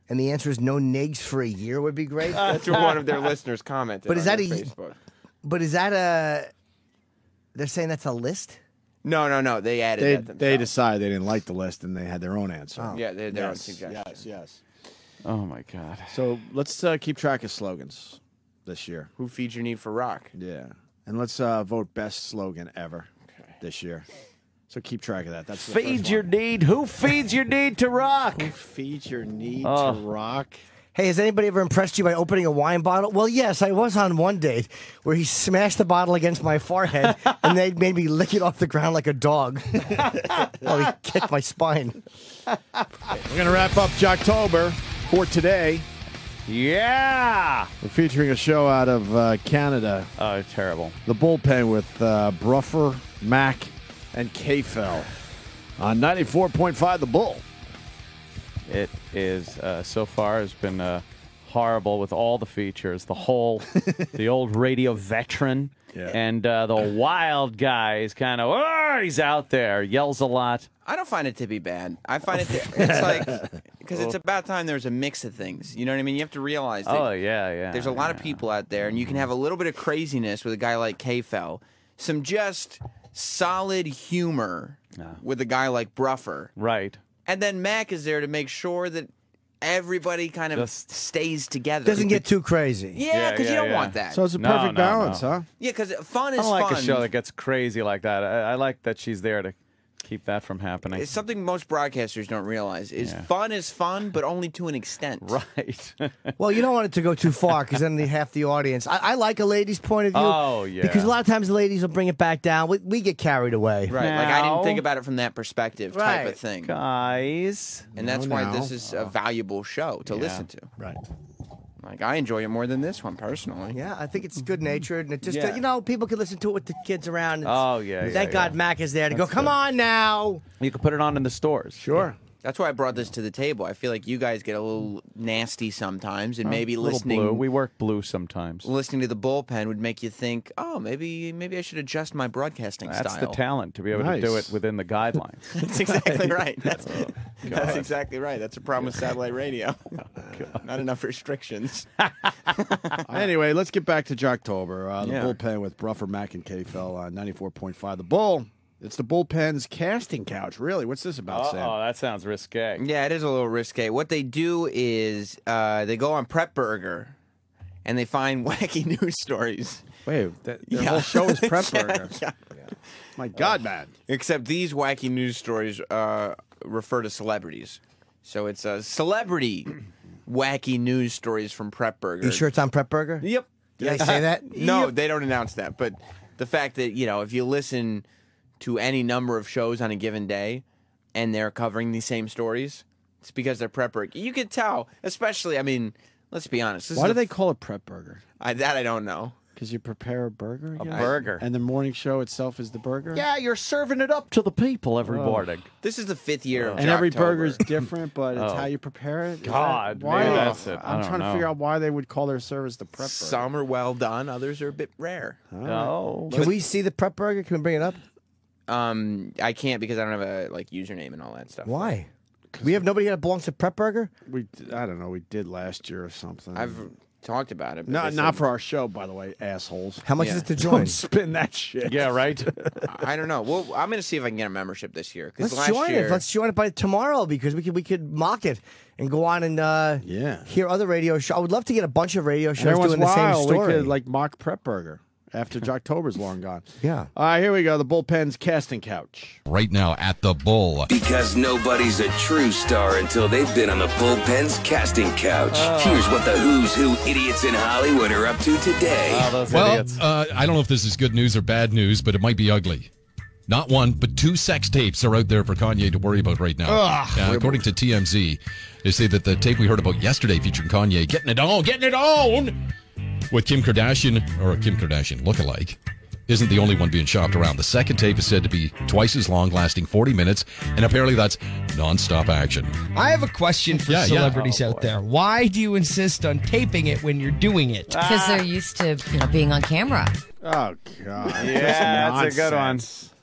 And the answer is no nigs for a year would be great. That's what one of their listeners commented. But is on that a- Facebook? but is that a? They're saying that's a list. No, no, no. They added They that they decided they didn't like the list and they had their own answer. Yeah, they had their own yes, suggestion. yes, yes. Oh my God. So let's uh, keep track of slogans this year. Who feeds your need for rock? Yeah, and let's uh, vote best slogan ever this year. So keep track of that. That's the Feed your one. need. Who feeds your need to rock? Who feeds your need Oh. to rock? Hey, has anybody ever impressed you by opening a wine bottle? Well, yes, I was on one date where he smashed the bottle against my forehead and they made me lick it off the ground like a dog. while he kicked my spine. We're gonna wrap up Jocktober for today. Yeah. We're featuring a show out of uh, Canada, Oh, terrible. the bullpen with uh, Bruffer, Mac, and K-Fell on 94.5 The Bull. It is uh, so far has been uh, horrible with all the features. The whole, the old radio veteran, Yeah. and uh, the wild guy is kind of. Oh, he's out there, yells a lot. I don't find it to be bad. I find it to, it's like because it's about time there's a mix of things. You know what I mean? You have to realize that Oh yeah, yeah. there's a lot of people out there, and you can have a little bit of craziness with a guy like K-Fell, some just solid humor with a guy like Bruffer, Right. and then Mac is there to make sure that everybody kind of Just- stays together. Doesn't get too crazy. yeah, Yeah, because yeah, you don't yeah. want that. So it's a perfect no, balance, no. huh? yeah, because fun I is don't like fun. a show that gets crazy like that. I, I like that she's there to keep that from happening. It's something most broadcasters don't realize is Yeah. fun is fun, but only to an extent. right. Well, you don't want it to go too far because then the, half the audience. I, I like a lady's point of view. Oh, yeah. Because a lot of times the ladies will bring it back down. We, we get carried away. Right. Like I didn't think about it from that perspective type Right. of thing. Guys. And that's No, why no. this is a valuable show to Yeah. listen to. Right. Like I enjoy it more than this one personally. Yeah, I think it's good natured and it just Yeah. you know people can listen to it with the kids around. Oh, it's- Oh, yeah, yeah, Thank God yeah. Mac is there to go. Come on now. You can put it on in the stores. Sure. That's why I brought this to the table. I feel like you guys get a little nasty sometimes, and maybe A listening blue. We work blue sometimes. listening to the bullpen would make you think, oh, maybe maybe I should adjust my broadcasting style. That's style. the talent to be able to do it within the guidelines. That's exactly right. That's, Oh, that's exactly right. That's a problem with satellite radio. Oh, Not enough restrictions. Anyway, let's get back to Jocktober. Uh, the Yeah. bullpen with Bruffer, Mac, and K-Fell on 94.5 The Bull. It's the bullpen's casting couch. Really? What's this about, Sam? Oh, that sounds risque. Yeah, it is a little risque. What they do is uh, they go on Prep Burger and they find wacky news stories. Wait, that, their Yeah. whole show is Prep Yeah, Burger. yeah. My God, man. Except these wacky news stories uh, refer to celebrities. So it's a celebrity wacky news stories from Prep Burger. You sure it's on Prep Burger? Yep. Did they say that? No, Yep. they don't announce that. But the fact that, you know, if you listen to any number of shows on a given day and they're covering the same stories, it's because they're prep burger. You could tell, especially, I mean, let's be honest. Why do the- they call it Prep Burger? I, that I don't know. Because you prepare a burger? A again? burger. And the morning show itself is the burger? Yeah, you're serving it up to the people every Oh. morning. This is the fifth year of And every burger is different, but it's Oh. how you prepare it. Is that- God, why? maybe that's it. I I'm don't trying know. to figure out why they would call their service the Prep Burger. Some are well done, others are a bit rare. Oh. No. Can we see the Prep Burger? Can we bring it up? Um, I can't because I don't have a like username and all that stuff. Why? We have nobody that belongs to Prep Burger. We, I don't know. We did last year or something. I've talked about it. but not they not said- for our show, by the way, assholes. How much Yeah. is it to Don't join? spin that shit. Yeah, right. I don't know. Well, I'm gonna see if I can get a membership this year. Let's last join year, it. Let's join it by tomorrow because we could we could mock it and go on and uh, Yeah. hear other radio shows. I would love to get a bunch of radio shows every once doing in a the same while, story. we could like mock Prep Burger. After Jocktober's long gone. Yeah. All right, here we go. The bullpen's casting couch. Right now at the Bull. Because nobody's a true star until they've been on the bullpen's casting couch. Oh. Here's what the who's who idiots in Hollywood are up to today. well, uh, I don't know if this is good news or bad news, but it might be ugly. Not one, but two sex tapes are out there for Kanye to worry about right now. Ugh. Uh, according to TMZ, they say that the tape we heard about yesterday featuring Kanye getting it on, getting it on with Kim Kardashian or a Kim Kardashian look-alike isn't the only one being shopped around. The second tape is said to be twice as long, lasting 40 minutes, and apparently that's nonstop action. I have a question for Yeah, yeah. celebrities Oh, out there. Why do you insist on taping it when you're doing it? Because they're used to you know being on camera. Oh God. Yeah, that's a good one. Nonsense.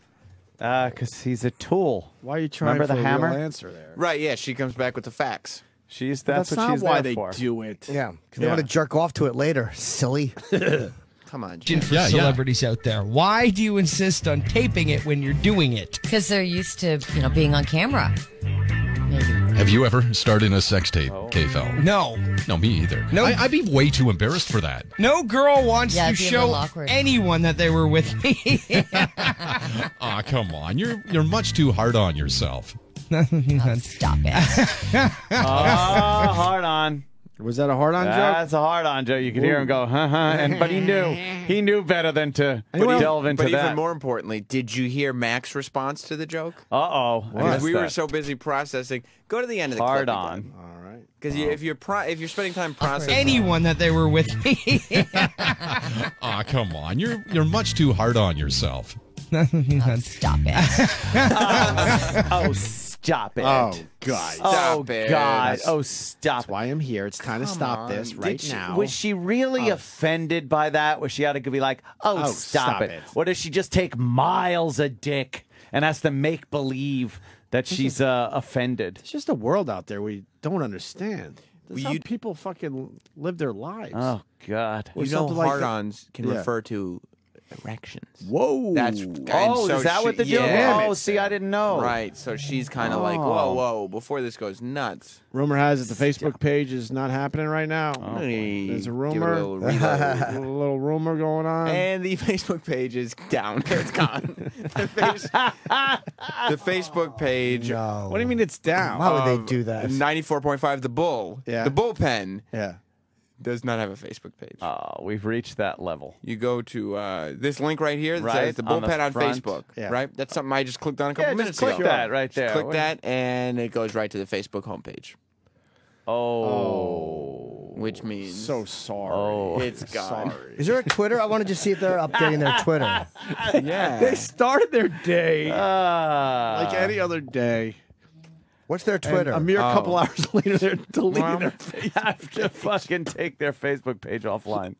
Uh, because he's a tool. Why are you trying Remember for the a hammer? real answer there? Right, yeah, she comes back with the facts. She's But that's, that's what not she's why there they for. do it. Yeah, because they want to jerk off to it later. Silly. Come on, Question Jim. for Yeah, yeah. celebrities out there. Why do you insist on taping it when you're doing it? Because they're used to you know being on camera. Maybe. Have you ever started a sex tape, oh. K-Fell? No. No, me either. No. I, I'd be way too embarrassed for that. No girl wants Yeah, to it'd be a little show anyone that they were with me. Aw, come on. You're you're much too hard on yourself. Stop it. Oh, hard on. Was that a hard on joke? That's a hard on Joe. You could hear him go, huh, huh. And but he knew, he knew better than to But, delve into but that. even more importantly, did you hear Mac's response to the joke? uh oh, Because we were so busy processing. Go to the end of the hard clip on. All right. Because you, if you're pro- if you're spending time processing, anyone that they were with me. Aw, come on. You're you're much too hard on yourself. Stop it. Oh, stop it. Oh God. oh it. God. Oh, stop. That's why I'm here. It's time to stop this right she- now. was she really offended by that? Was she out to be like, "Oh, Oh, stop, stop it. it. or does she just take miles a dick and has to make believe that she's uh, offended? It's just a world out there we don't understand. That's Well, how people fucking live their lives. Oh God. you know, something like that. hard-ons can Yeah. refer to erections. Whoa. That's Oh, so is that she- what the deal? yeah. Oh, see, I didn't know. Right, so she's kind of like, Oh. whoa, whoa, before this goes nuts. Rumor has it the Facebook page is not happening right now. Oh, hey, There's a rumor. a little a little, little rumor going on. and the Facebook page is down. It's gone. the, face- the Facebook page. No. what do you mean it's down? Why would they do that? 94.5 The Bull. Yeah. The bullpen Yeah. Does not have a Facebook page. Oh, we've reached that level. you go to uh, this link right here that Right, says the on the bullpen on. Facebook. Yeah. Right? That's something I just clicked on a couple Yeah, minutes just click ago. that right Just there. click What- that and it goes right to the Facebook homepage, Oh. which means So sorry. Oh. it's gone. Sorry. Is there a Twitter? I want to just see if they're updating their Twitter. yeah. They started their day Ah. like any other day. What's their And Twitter? a mere Oh. couple hours later, they're deleting Well, their face. have to fucking take their Facebook page offline.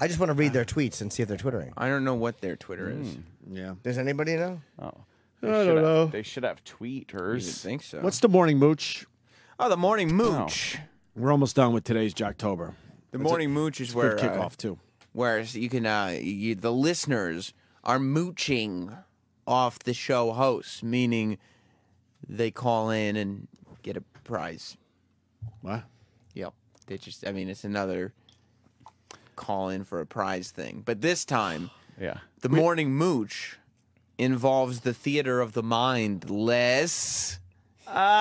I just want to read their tweets and see if they're twittering. I don't know what their Twitter is. Yeah. Does anybody know? Oh. I They don't should have- know. They should have You tweeters. think so. What's the morning mooch? oh the morning mooch? We're almost done with today's Jocktober. The morning mooch is where Good uh, kickoff too. where you can uh, you, the listeners are mooching off the show hosts, meaning they call in and get a prize. What? Yep. They just I mean it's another call in for a prize thing. But this time Yeah. the morning mooch involves the theater of the mind less Ah,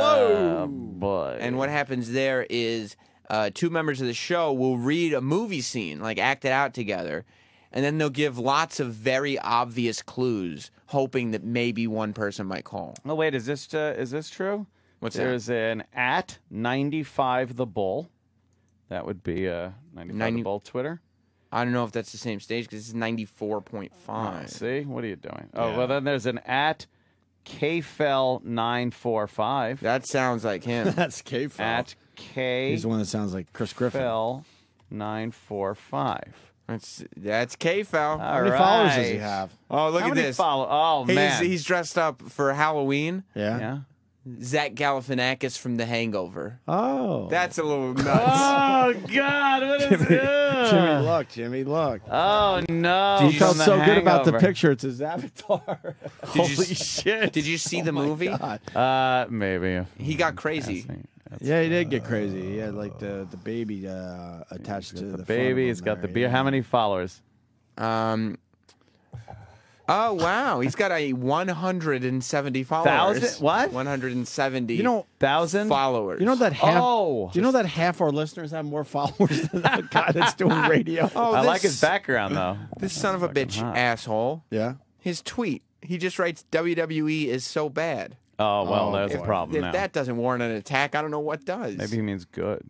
Whoa. boy. And what happens there is uh, two members of the show will read a movie scene, like act it out together, and then they'll give lots of very obvious clues, hoping that maybe one person might call. Oh wait, is this uh, is this true? What's that? There's an at ninety five the bull. That would be uh ninety five 90 the bull Twitter. I don't know if that's the same stage because it's ninety four point Oh, five. see, what are you doing? Oh well, then there's an at kfell nine four five. That sounds like him. That's K. At k He's the one that sounds like Chris Griffin. fell nine four five. That's that's K Foul. How many followers does he have? Oh, look How at many this. follow- oh he's, man, he's dressed up for Halloween. Yeah. yeah. Zach Galifianakis from The Hangover. Oh. That's a little nuts. Oh God, what is Jimmy, this? Jimmy, look, Jimmy, look. Oh no! he felt from The so good about the picture. It's his avatar. Did you, Holy shit! Did you see the Oh my movie? God. Uh, maybe. He got crazy. Fascinating. Yeah, he did get crazy. He had like the the baby uh, attached to the, The baby, he's got the beer. How many followers? Um. Oh wow, he's got a 170 followers. Thousand- what? 170. You know, thousand followers. You know that half. Oh. do you know that half our listeners have more followers than the guy that's doing radio? Oh, I like his background though. This son of a bitch hot. asshole. Yeah. His tweet. He just writes WWE is so bad. Oh well, Oh, there's if, a problem if now. that doesn't warrant an attack, I don't know what does. Maybe he means good.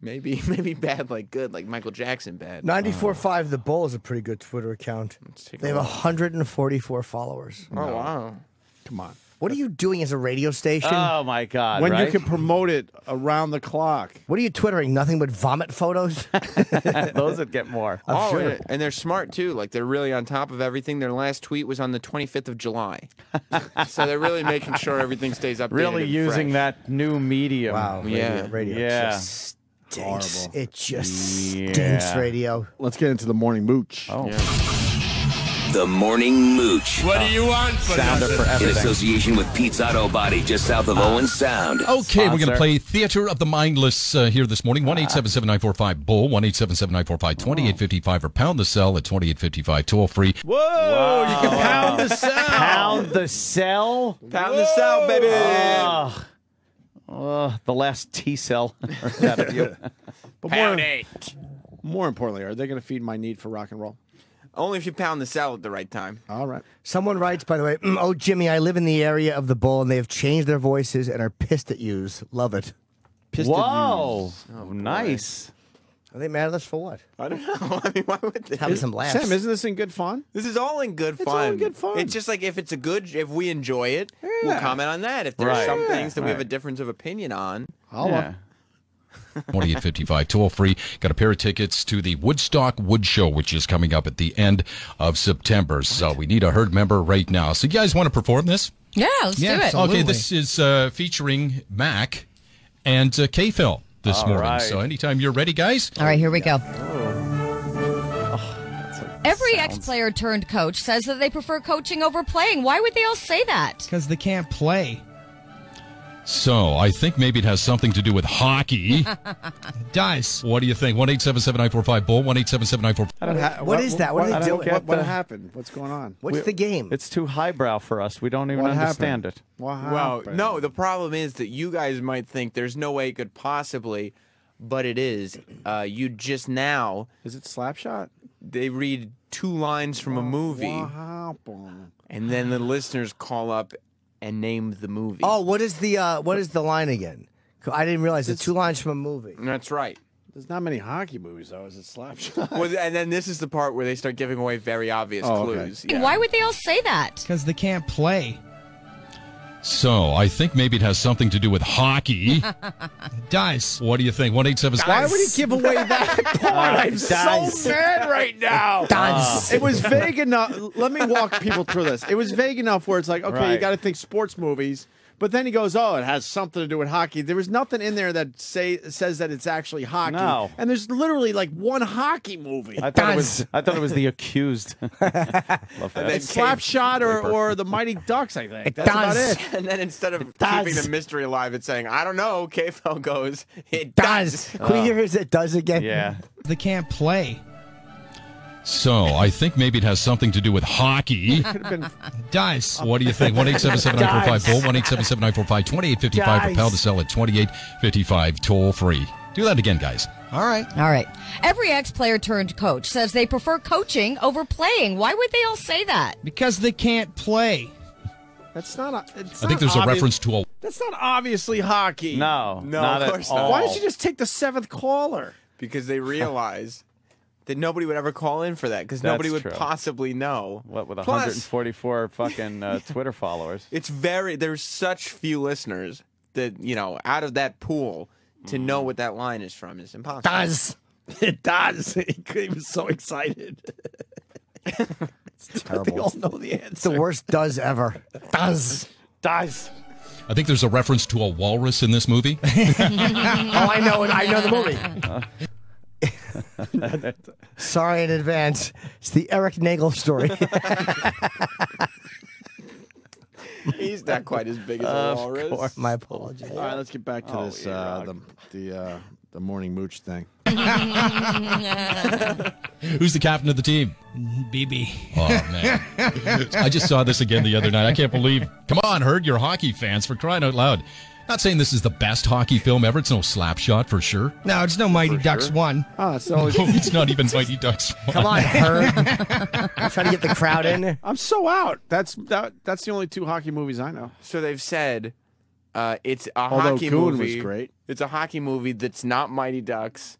Maybe maybe bad like good, like Michael Jackson bad. 94.5 The Bull is a pretty good Twitter account. take a They have look. 144 followers. Oh wow. Come on. What are you doing as a radio station? Oh my God! when right? you can promote it around the clock. what are you twittering? Nothing but vomit photos? those would get more. oh, sure. and, and they're smart too. Like they're really on top of everything. Their last tweet was on the 25th of July, so they're really making sure everything stays updated. Really and using fresh. that new medium. wow. Yeah. Radio, radio Yeah. just stinks. Horrible. It just Yeah. stinks, radio. Let's get into the morning mooch. Oh, The Morning Mooch. What do you want for sounder for In everything. association with Pete's Auto Body, just south of Owen Sound. Okay, we're going to Sponsor. play Theater of the Mindless uh, here this morning. 1 877 Bull, 1 877 2855 or pound the cell at 2855 toll free. Whoa! You can pound the sound. Pound the cell. Pound the cell, baby. Oh, oh, the last T cell out of you. But more, more importantly, are they going to feed my need for rock and roll? Only if you pound the cell at the right time. All right. Someone writes, by the way, "Mm, oh, Jimmy, I live in the area of the Bull, and they have changed their voices and are pissed at yous. Love it. Pissed at Whoa, nice. Are they mad at us for what? I don't know. I mean, why would they? Having some laughs. Sam, isn't this in good fun? This is all in good It's fun. all in good fun. It's just like if it's a good, if we enjoy it, we'll comment on that. If there's Right. some Yeah. things that we have a difference of opinion on, I'll, Yeah. 2855 toll free. Got a pair of tickets to the Woodstock Wood Show, which is coming up at the end of September. So we need a herd member right now. So you guys want to perform this? Yeah, let's Yeah, do it. absolutely. Okay, this is uh, featuring Mac and uh, K-Fell this All morning. right. So anytime you're ready, guys. All right, here we go. Oh, Every ex player turned coach says that they prefer coaching over playing. Why would they all say that? Because they can't play. So I think maybe it has something to do with hockey. Dice. what do you think? 1 877 Bull, 1 877 I don't ha- What is that? What are they I don't doing? get What, what the- happened? What's going on? What's the game? It's too highbrow for us. We don't even What understand happened? it. What well, no. The problem is that you guys might think there's no way it could possibly, but it is. Uh, you just now Is it Slapshot? they read two lines from a movie, What happened? and then the listeners call up and name the movie. Oh, what is the uh, what is the line again? I didn't realize it's two lines from a movie. that's right. There's not many hockey movies, though. Is it Slapshot? Well, and then this is the part where they start giving away very obvious Oh, okay. clues. Yeah. Why would they all say that? Because they can't play. So I think maybe it has something to do with hockey. Dice. what do you think? 1 877 Why would he give away that part? I'm so mad right now. Dice. It was vague enough. Let me walk people through this. It was vague enough where it's like, okay, you got to think sports movies. But then he goes, "Oh, it has something to do with hockey." There was nothing in there that say says that it's actually hockey. No. And there's literally like one hockey movie. I thought it was. I thought it was the accused. Love that. Slapshot or, or the Mighty Ducks. I think that's about it. And then instead of does. keeping the mystery alive, it's saying, I don't know. K-Fell goes, it Does. does. Can we hear uh, his it does again? Yeah. They can't play. So I think maybe it has something to do with hockey. It does. What do you think? 1 877 Bull, 1 877 2855 or pound the cell at 2855 toll free. Do that again, guys. All right. All right. Every ex player turned coach says they prefer coaching over playing. Why would they all say that? Because they can't play. That's not. A, it's I think not there's a reference to a. That's not obviously hockey. No. No, not of at course not. Why don't you just take the seventh caller? Because they realize that nobody would ever call in for that because nobody would true. possibly know. What with Plus, 144 fucking uh, Twitter followers? It's very, there's such few listeners that, you know, out of that pool to know what that line is from is impossible. Does. It does. He he was so excited. it's terrible. They all know the answer. It's answer. the worst does ever. Does. does. I think there's a reference to a walrus in this movie. Oh, I know it. I know the movie. Sorry in advance. It's the Eric Nagel story. He's He's not quite as big as a Of walrus. course. My apologies. All right, let's get back to Oh, this uh, the the uh, the morning mooch thing. Who's the captain of the team? BB. Oh man, I just saw this again the other night. I can't believe. Come on, Herd, you're hockey fans for crying out loud. Not saying this is the best hockey film ever. It's no Slapshot for sure. No, it's no Mighty Ducks one. Oh, it's the. No, it's not even Mighty Ducks. Come on, Herb. Trying to get the crowd in there. I'm so out. That's that. That's the only two hockey movies I know. So they've said uh, it's a Although hockey Goon was movie. great. It's a hockey movie that's not Mighty Ducks,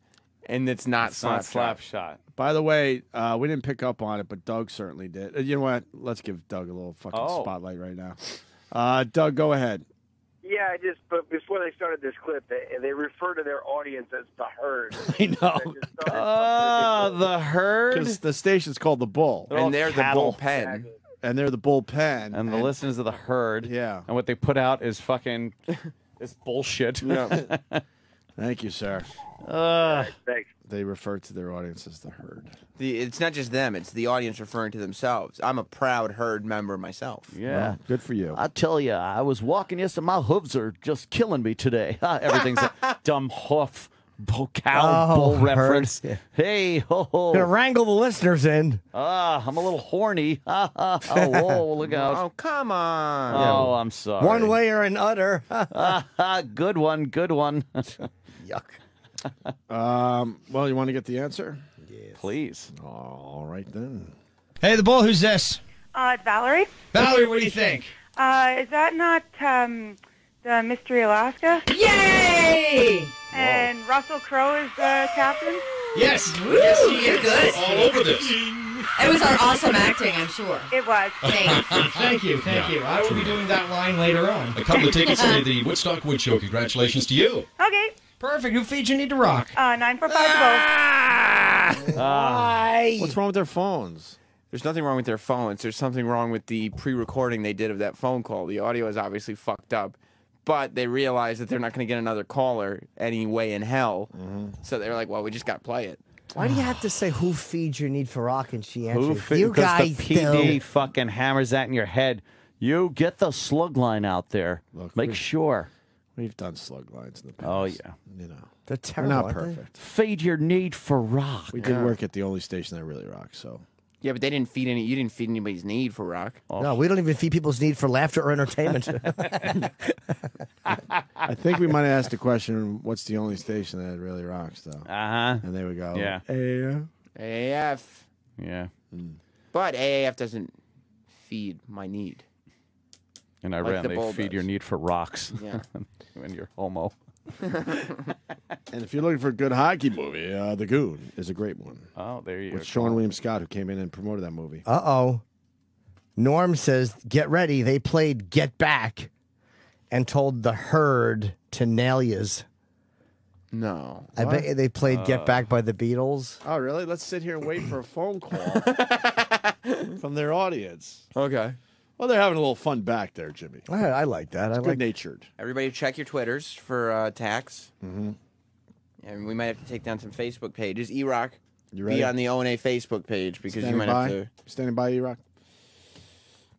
and that's not It's not Slapshot. Slapshot. By the way, uh, we didn't pick up on it, but Doug certainly did. Uh, you know what? Let's give Doug a little fucking Oh. spotlight right now. Uh, Doug, go ahead. Yeah, I just but before they started this clip, they, they refer to their audience as the herd. I know. Oh, the herd. Because the station's called the Bull, They're all And they're cattle. the bullpen. and they're the bullpen. And the listeners of the herd. Yeah. And what they put out is fucking it's bullshit. Yeah. Thank you, sir. Uh, Thanks. They refer to their audience as the herd. The, it's not just them; it's the audience referring to themselves. I'm a proud herd member myself. yeah. Well, good for you. I tell you, I was walking yesterday. My hooves are just killing me today. Everything's a dumb hoof, bull, cow, Oh, bull reference. Yeah. Hey, ho, Gonna wrangle the listeners in. Ah, I'm a little horny. Ah, ah, oh, whoa, look out. Oh come on! Oh, I'm sorry. One way or another. Ah, good one, good one. Yuck. Um, well, you want to get the answer? Yes. Please. All right then. Hey, the bull. Who's this? Uh, it's Valerie. Valerie, what do you think? Uh, is that not um, the Mystery Alaska? Yay! And Russell Crowe is the captain? Yes. yes, he is good. All over this. It was our awesome acting, I'm sure. It was. Thanks. Thank you, thank you. I will be doing that line later on. A couple of tickets to the Woodstock Wood Show. Congratulations to you. Okay. Perfect. Who feeds you need to rock? Uh, nine four five to Why? What's wrong with their phones? There's nothing wrong with their phones. There's something wrong with the pre-recording they did of that phone call. The audio is obviously fucked up, but they realize that they're not going to get another caller anyway in hell. So they're like, "Well, we just got to play it." Why do you have to say who feeds your need for rock and she answers? Who fi- you because guys the PD do. fucking hammers that in your head. You get the slug line out there. Look, Make we- sure. We've done slug lines in the past. Oh yeah. You know, They're terrible. not aren't they? perfect. Feed your need for rock. We did work at the only station that really rocks. So Yeah, but they didn't feed any. You didn't feed anybody's need for rock. No, we don't even feed people's need for laughter or entertainment. I think we might have asked the question, "What's the only station that really rocks?" Though, Uh huh. and there we go. Yeah. Yeah. AAF, Yeah. but AAF doesn't feed my need. And I Like the They bull feed does. your need for rocks. Yeah. when you're homo. And if you're looking for a good hockey movie, uh, The Goon is a great one Oh, there you go. with go. Seann William Scott, who came in and promoted that movie. uh oh. Norm says, "Get ready." They played "Get Back," and told the herd to nail yous. No. I bet they played "Get Back" by the Beatles. Oh, really? Let's sit here and wait for a phone call from their audience. Okay. Well, they're having a little fun back there, Jimmy. I, I like that. I Good like. natured. Everybody, check your Twitters for uh, tax. Mm-hmm. And we might have to take down some Facebook pages. E Rock, You ready? be on the O and A Facebook page because Standing you might by. have to. Standing by, you rock.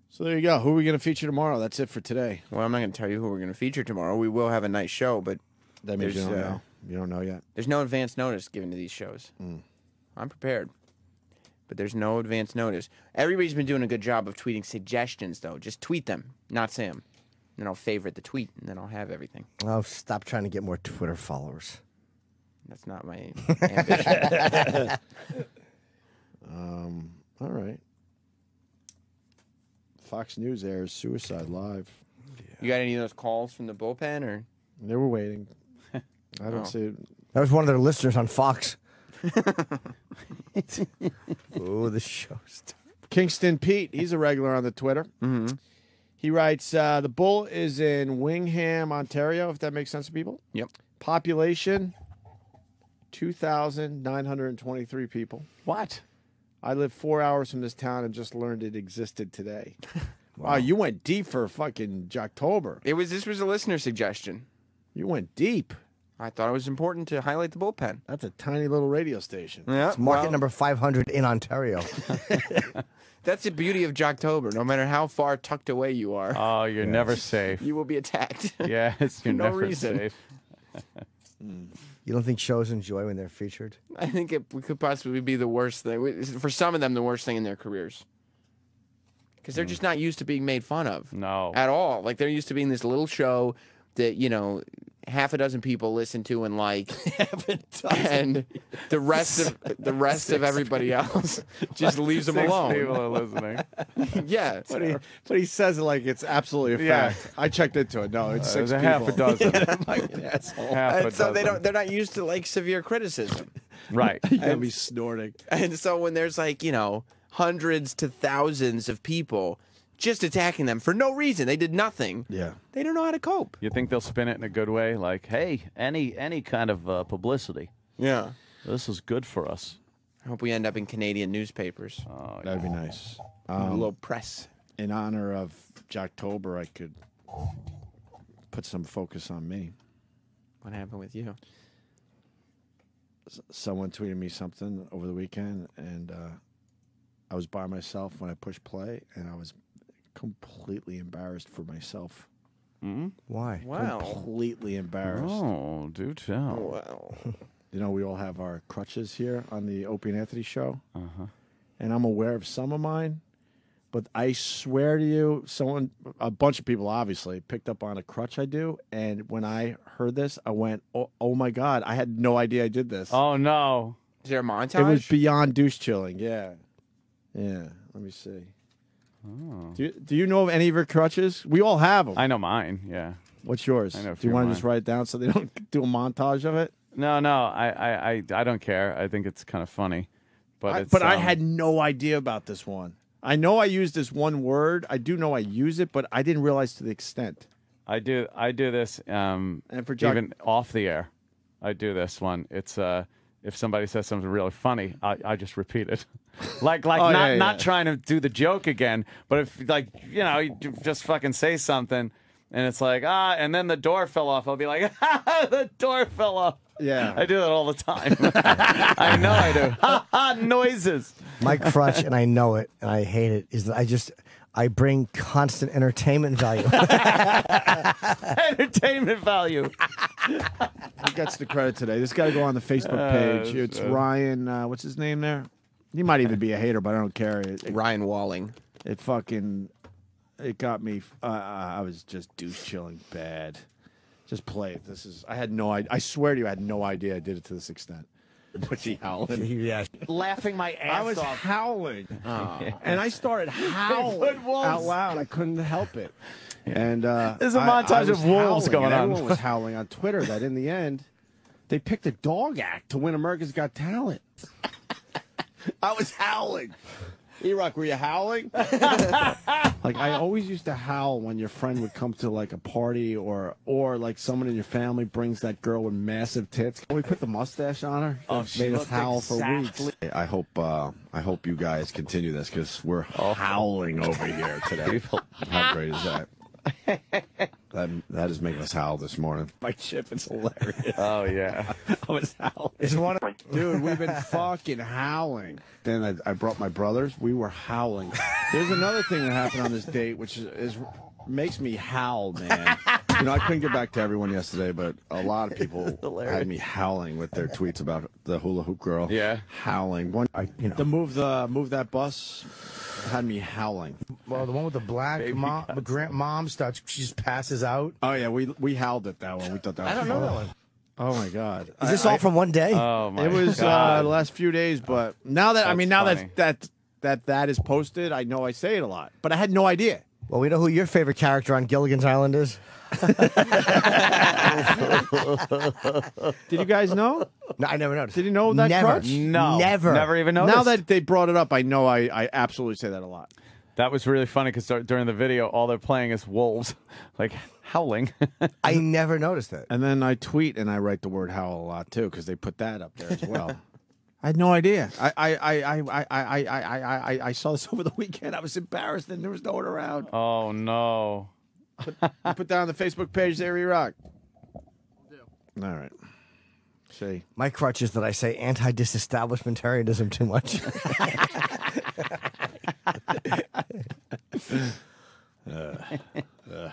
So there you go. Who are we going to feature tomorrow? That's it for today. Well, I'm not going to tell you who we're going to feature tomorrow. We will have a nice show, but That means you don't uh, know. You don't know yet. there's no advance notice given to these shows. I'm prepared, but there's no advance notice. Everybody's been doing a good job of tweeting suggestions, though. Just tweet them, not Sam. Then I'll favorite the tweet, and then I'll have everything. Oh, stop trying to get more Twitter followers. That's not my ambition. Um, all right. Fox News airs Suicide Live. You got any of those calls from the bullpen, or They were waiting. I don't Oh. see it. That was one of their listeners on Fox. oh, the show's. Kingston Pete, he's a regular on the Twitter. mm-hmm. He writes, uh, the bull is in Wingham, Ontario, if that makes sense to people. Yep. Population, 2,923 people. What? I live four hours from this town and just learned it existed today. wow. you went deep for fucking October. it was this was a listener suggestion. You went deep. I thought it was important to highlight the bullpen. That's a tiny little radio station. Yeah, It's market well, number 500 in Ontario. That's the beauty of Jocktober. No matter how far tucked away you are, Oh, you're never safe. you will be attacked. Yes, you're no never reason. safe. Hmm. You don't think shows enjoy when they're featured? I think it could possibly be the worst thing for some of them. The worst thing in their careers because they're hmm. just not used to being made fun of. No, at all. Like they're used to being this little show that you know half a dozen people listen to and like, and the rest of the rest of everybody else just leaves them Six alone. people are listening. yeah, But he, but he says it like it's absolutely a Yeah. fact. I checked into it. No, it's Uh, six there's a half a people. dozen. I'm like an asshole. Half a and so they don't. They're not used to like severe criticism. Right. You gotta be snorting. And so when there's like, you know, hundreds to thousands of people just attacking them for no reason, they did nothing. Yeah. They don't know how to cope. You think they'll spin it in a good way? Like, hey, any any kind of uh, publicity. Yeah. This is good for us. I hope we end up in Canadian newspapers. Oh, That'd be nice. a Um, little press. in honor of Jocktober, I could put some focus on me. What happened with you? S- Someone tweeted me something over the weekend, and uh, I was by myself when I pushed play, and I was completely embarrassed for myself. Mm? Why? Wow. Completely embarrassed. Oh, do tell. Wow. You know, we all have our crutches here on the Opie and Anthony show, Uh huh. and I'm aware of some of mine. But I swear to you, someone, a bunch of people obviously picked up on a crutch I do. And when I heard this, I went, oh, oh my God, I had no idea I did this. Oh no. Is there a montage? It was beyond douche chilling. Yeah. Yeah. Let me see. Oh. Do you, do you know of any of your crutches? We all have them. I know mine. Yeah. What's yours? I know do you want to just write it down so they don't do a montage of it? No, no. I, I, I, I don't care. I think it's kind of funny, but I- but I um, had no idea about this one. I know I used this one word. I do know I use it, but I didn't realize to the extent. I do. I do this. Um, And for Jock- even off the air, I do this one. It's uh, if somebody says something really funny, I, I just repeat it, like like Oh, not yeah, not trying to do the joke again, but if like you know you just fucking say something, and it's like ah, and then the door fell off. I'll be like, ah, the door fell off. Yeah. I do that all the time. I know I do. Ha ha noises. My crutch, and I know it, and I hate it, is that I just I bring constant entertainment value. Entertainment value. Who gets the credit today? This got to go on the Facebook Uh, page. It's uh, Ryan. Uh, what's his name there? He might even be a hater, but I don't care. It, it, Ryan Walling. it fucking it got me. Uh, I was just douche chilling bad. Just play it. This is. I had no idea. I swear to you, I had no idea I did it to this extent. Was he howling? yeah. Laughing my ass I was off. howling, and I started howling out loud. I couldn't help it. And uh, There's a I- I montage was of wolves howling, going on. Everyone was howling on Twitter that in the end, they picked a dog act to win America's Got Talent. I was howling. E-Rock, were you howling? like I always used to howl when your friend would come to like a party or or like someone in your family brings that girl with massive tits. We put the mustache on her. Oh, she made us looked howl for weeks. I hope uh, I hope you guys continue this because we're howling over here today. How great is that? that? That is making us howl this morning. My chip is hilarious. Oh yeah. I was howling. It's one of, Dude, we've been fucking howling. Then I, I brought my brothers. We were howling. There's another thing that happened on this date, which is, is makes me howl, man. You know, I couldn't get back to everyone yesterday, but a lot of people had me howling with their tweets about the hula hoop girl. Yeah. howling. One, I, you know, The move the move that bus had me howling. well, the one with the black mom, the grand mom starts. She just passes out. Oh yeah, we we howled at that one. We thought that was I don't know that one. Oh my god. Is this I- all from one day? Oh my It was uh, God. the last few days, but now that I That's mean now funny. that that that that is posted, I know I say it a lot, but I had no idea. well, we know who your favorite character on Gilligan's Island is. Did you guys know? No, I never noticed. Did you know that never, crutch? No, never, never even noticed. Now that they brought it up, I know I, I absolutely say that a lot. That was really funny because during the video, all they're playing is wolves, like howling. I never noticed it. And then I tweet and I write the word howl a lot too because they put that up there as well. I had no idea. I, I, I, I, I, I, I, I saw this over the weekend. I was embarrassed and there was no one around. Oh no. I put that on the Facebook page there, E Rock. All right. See. My crutch is that I say anti-disestablishmentarianism too much. Uh,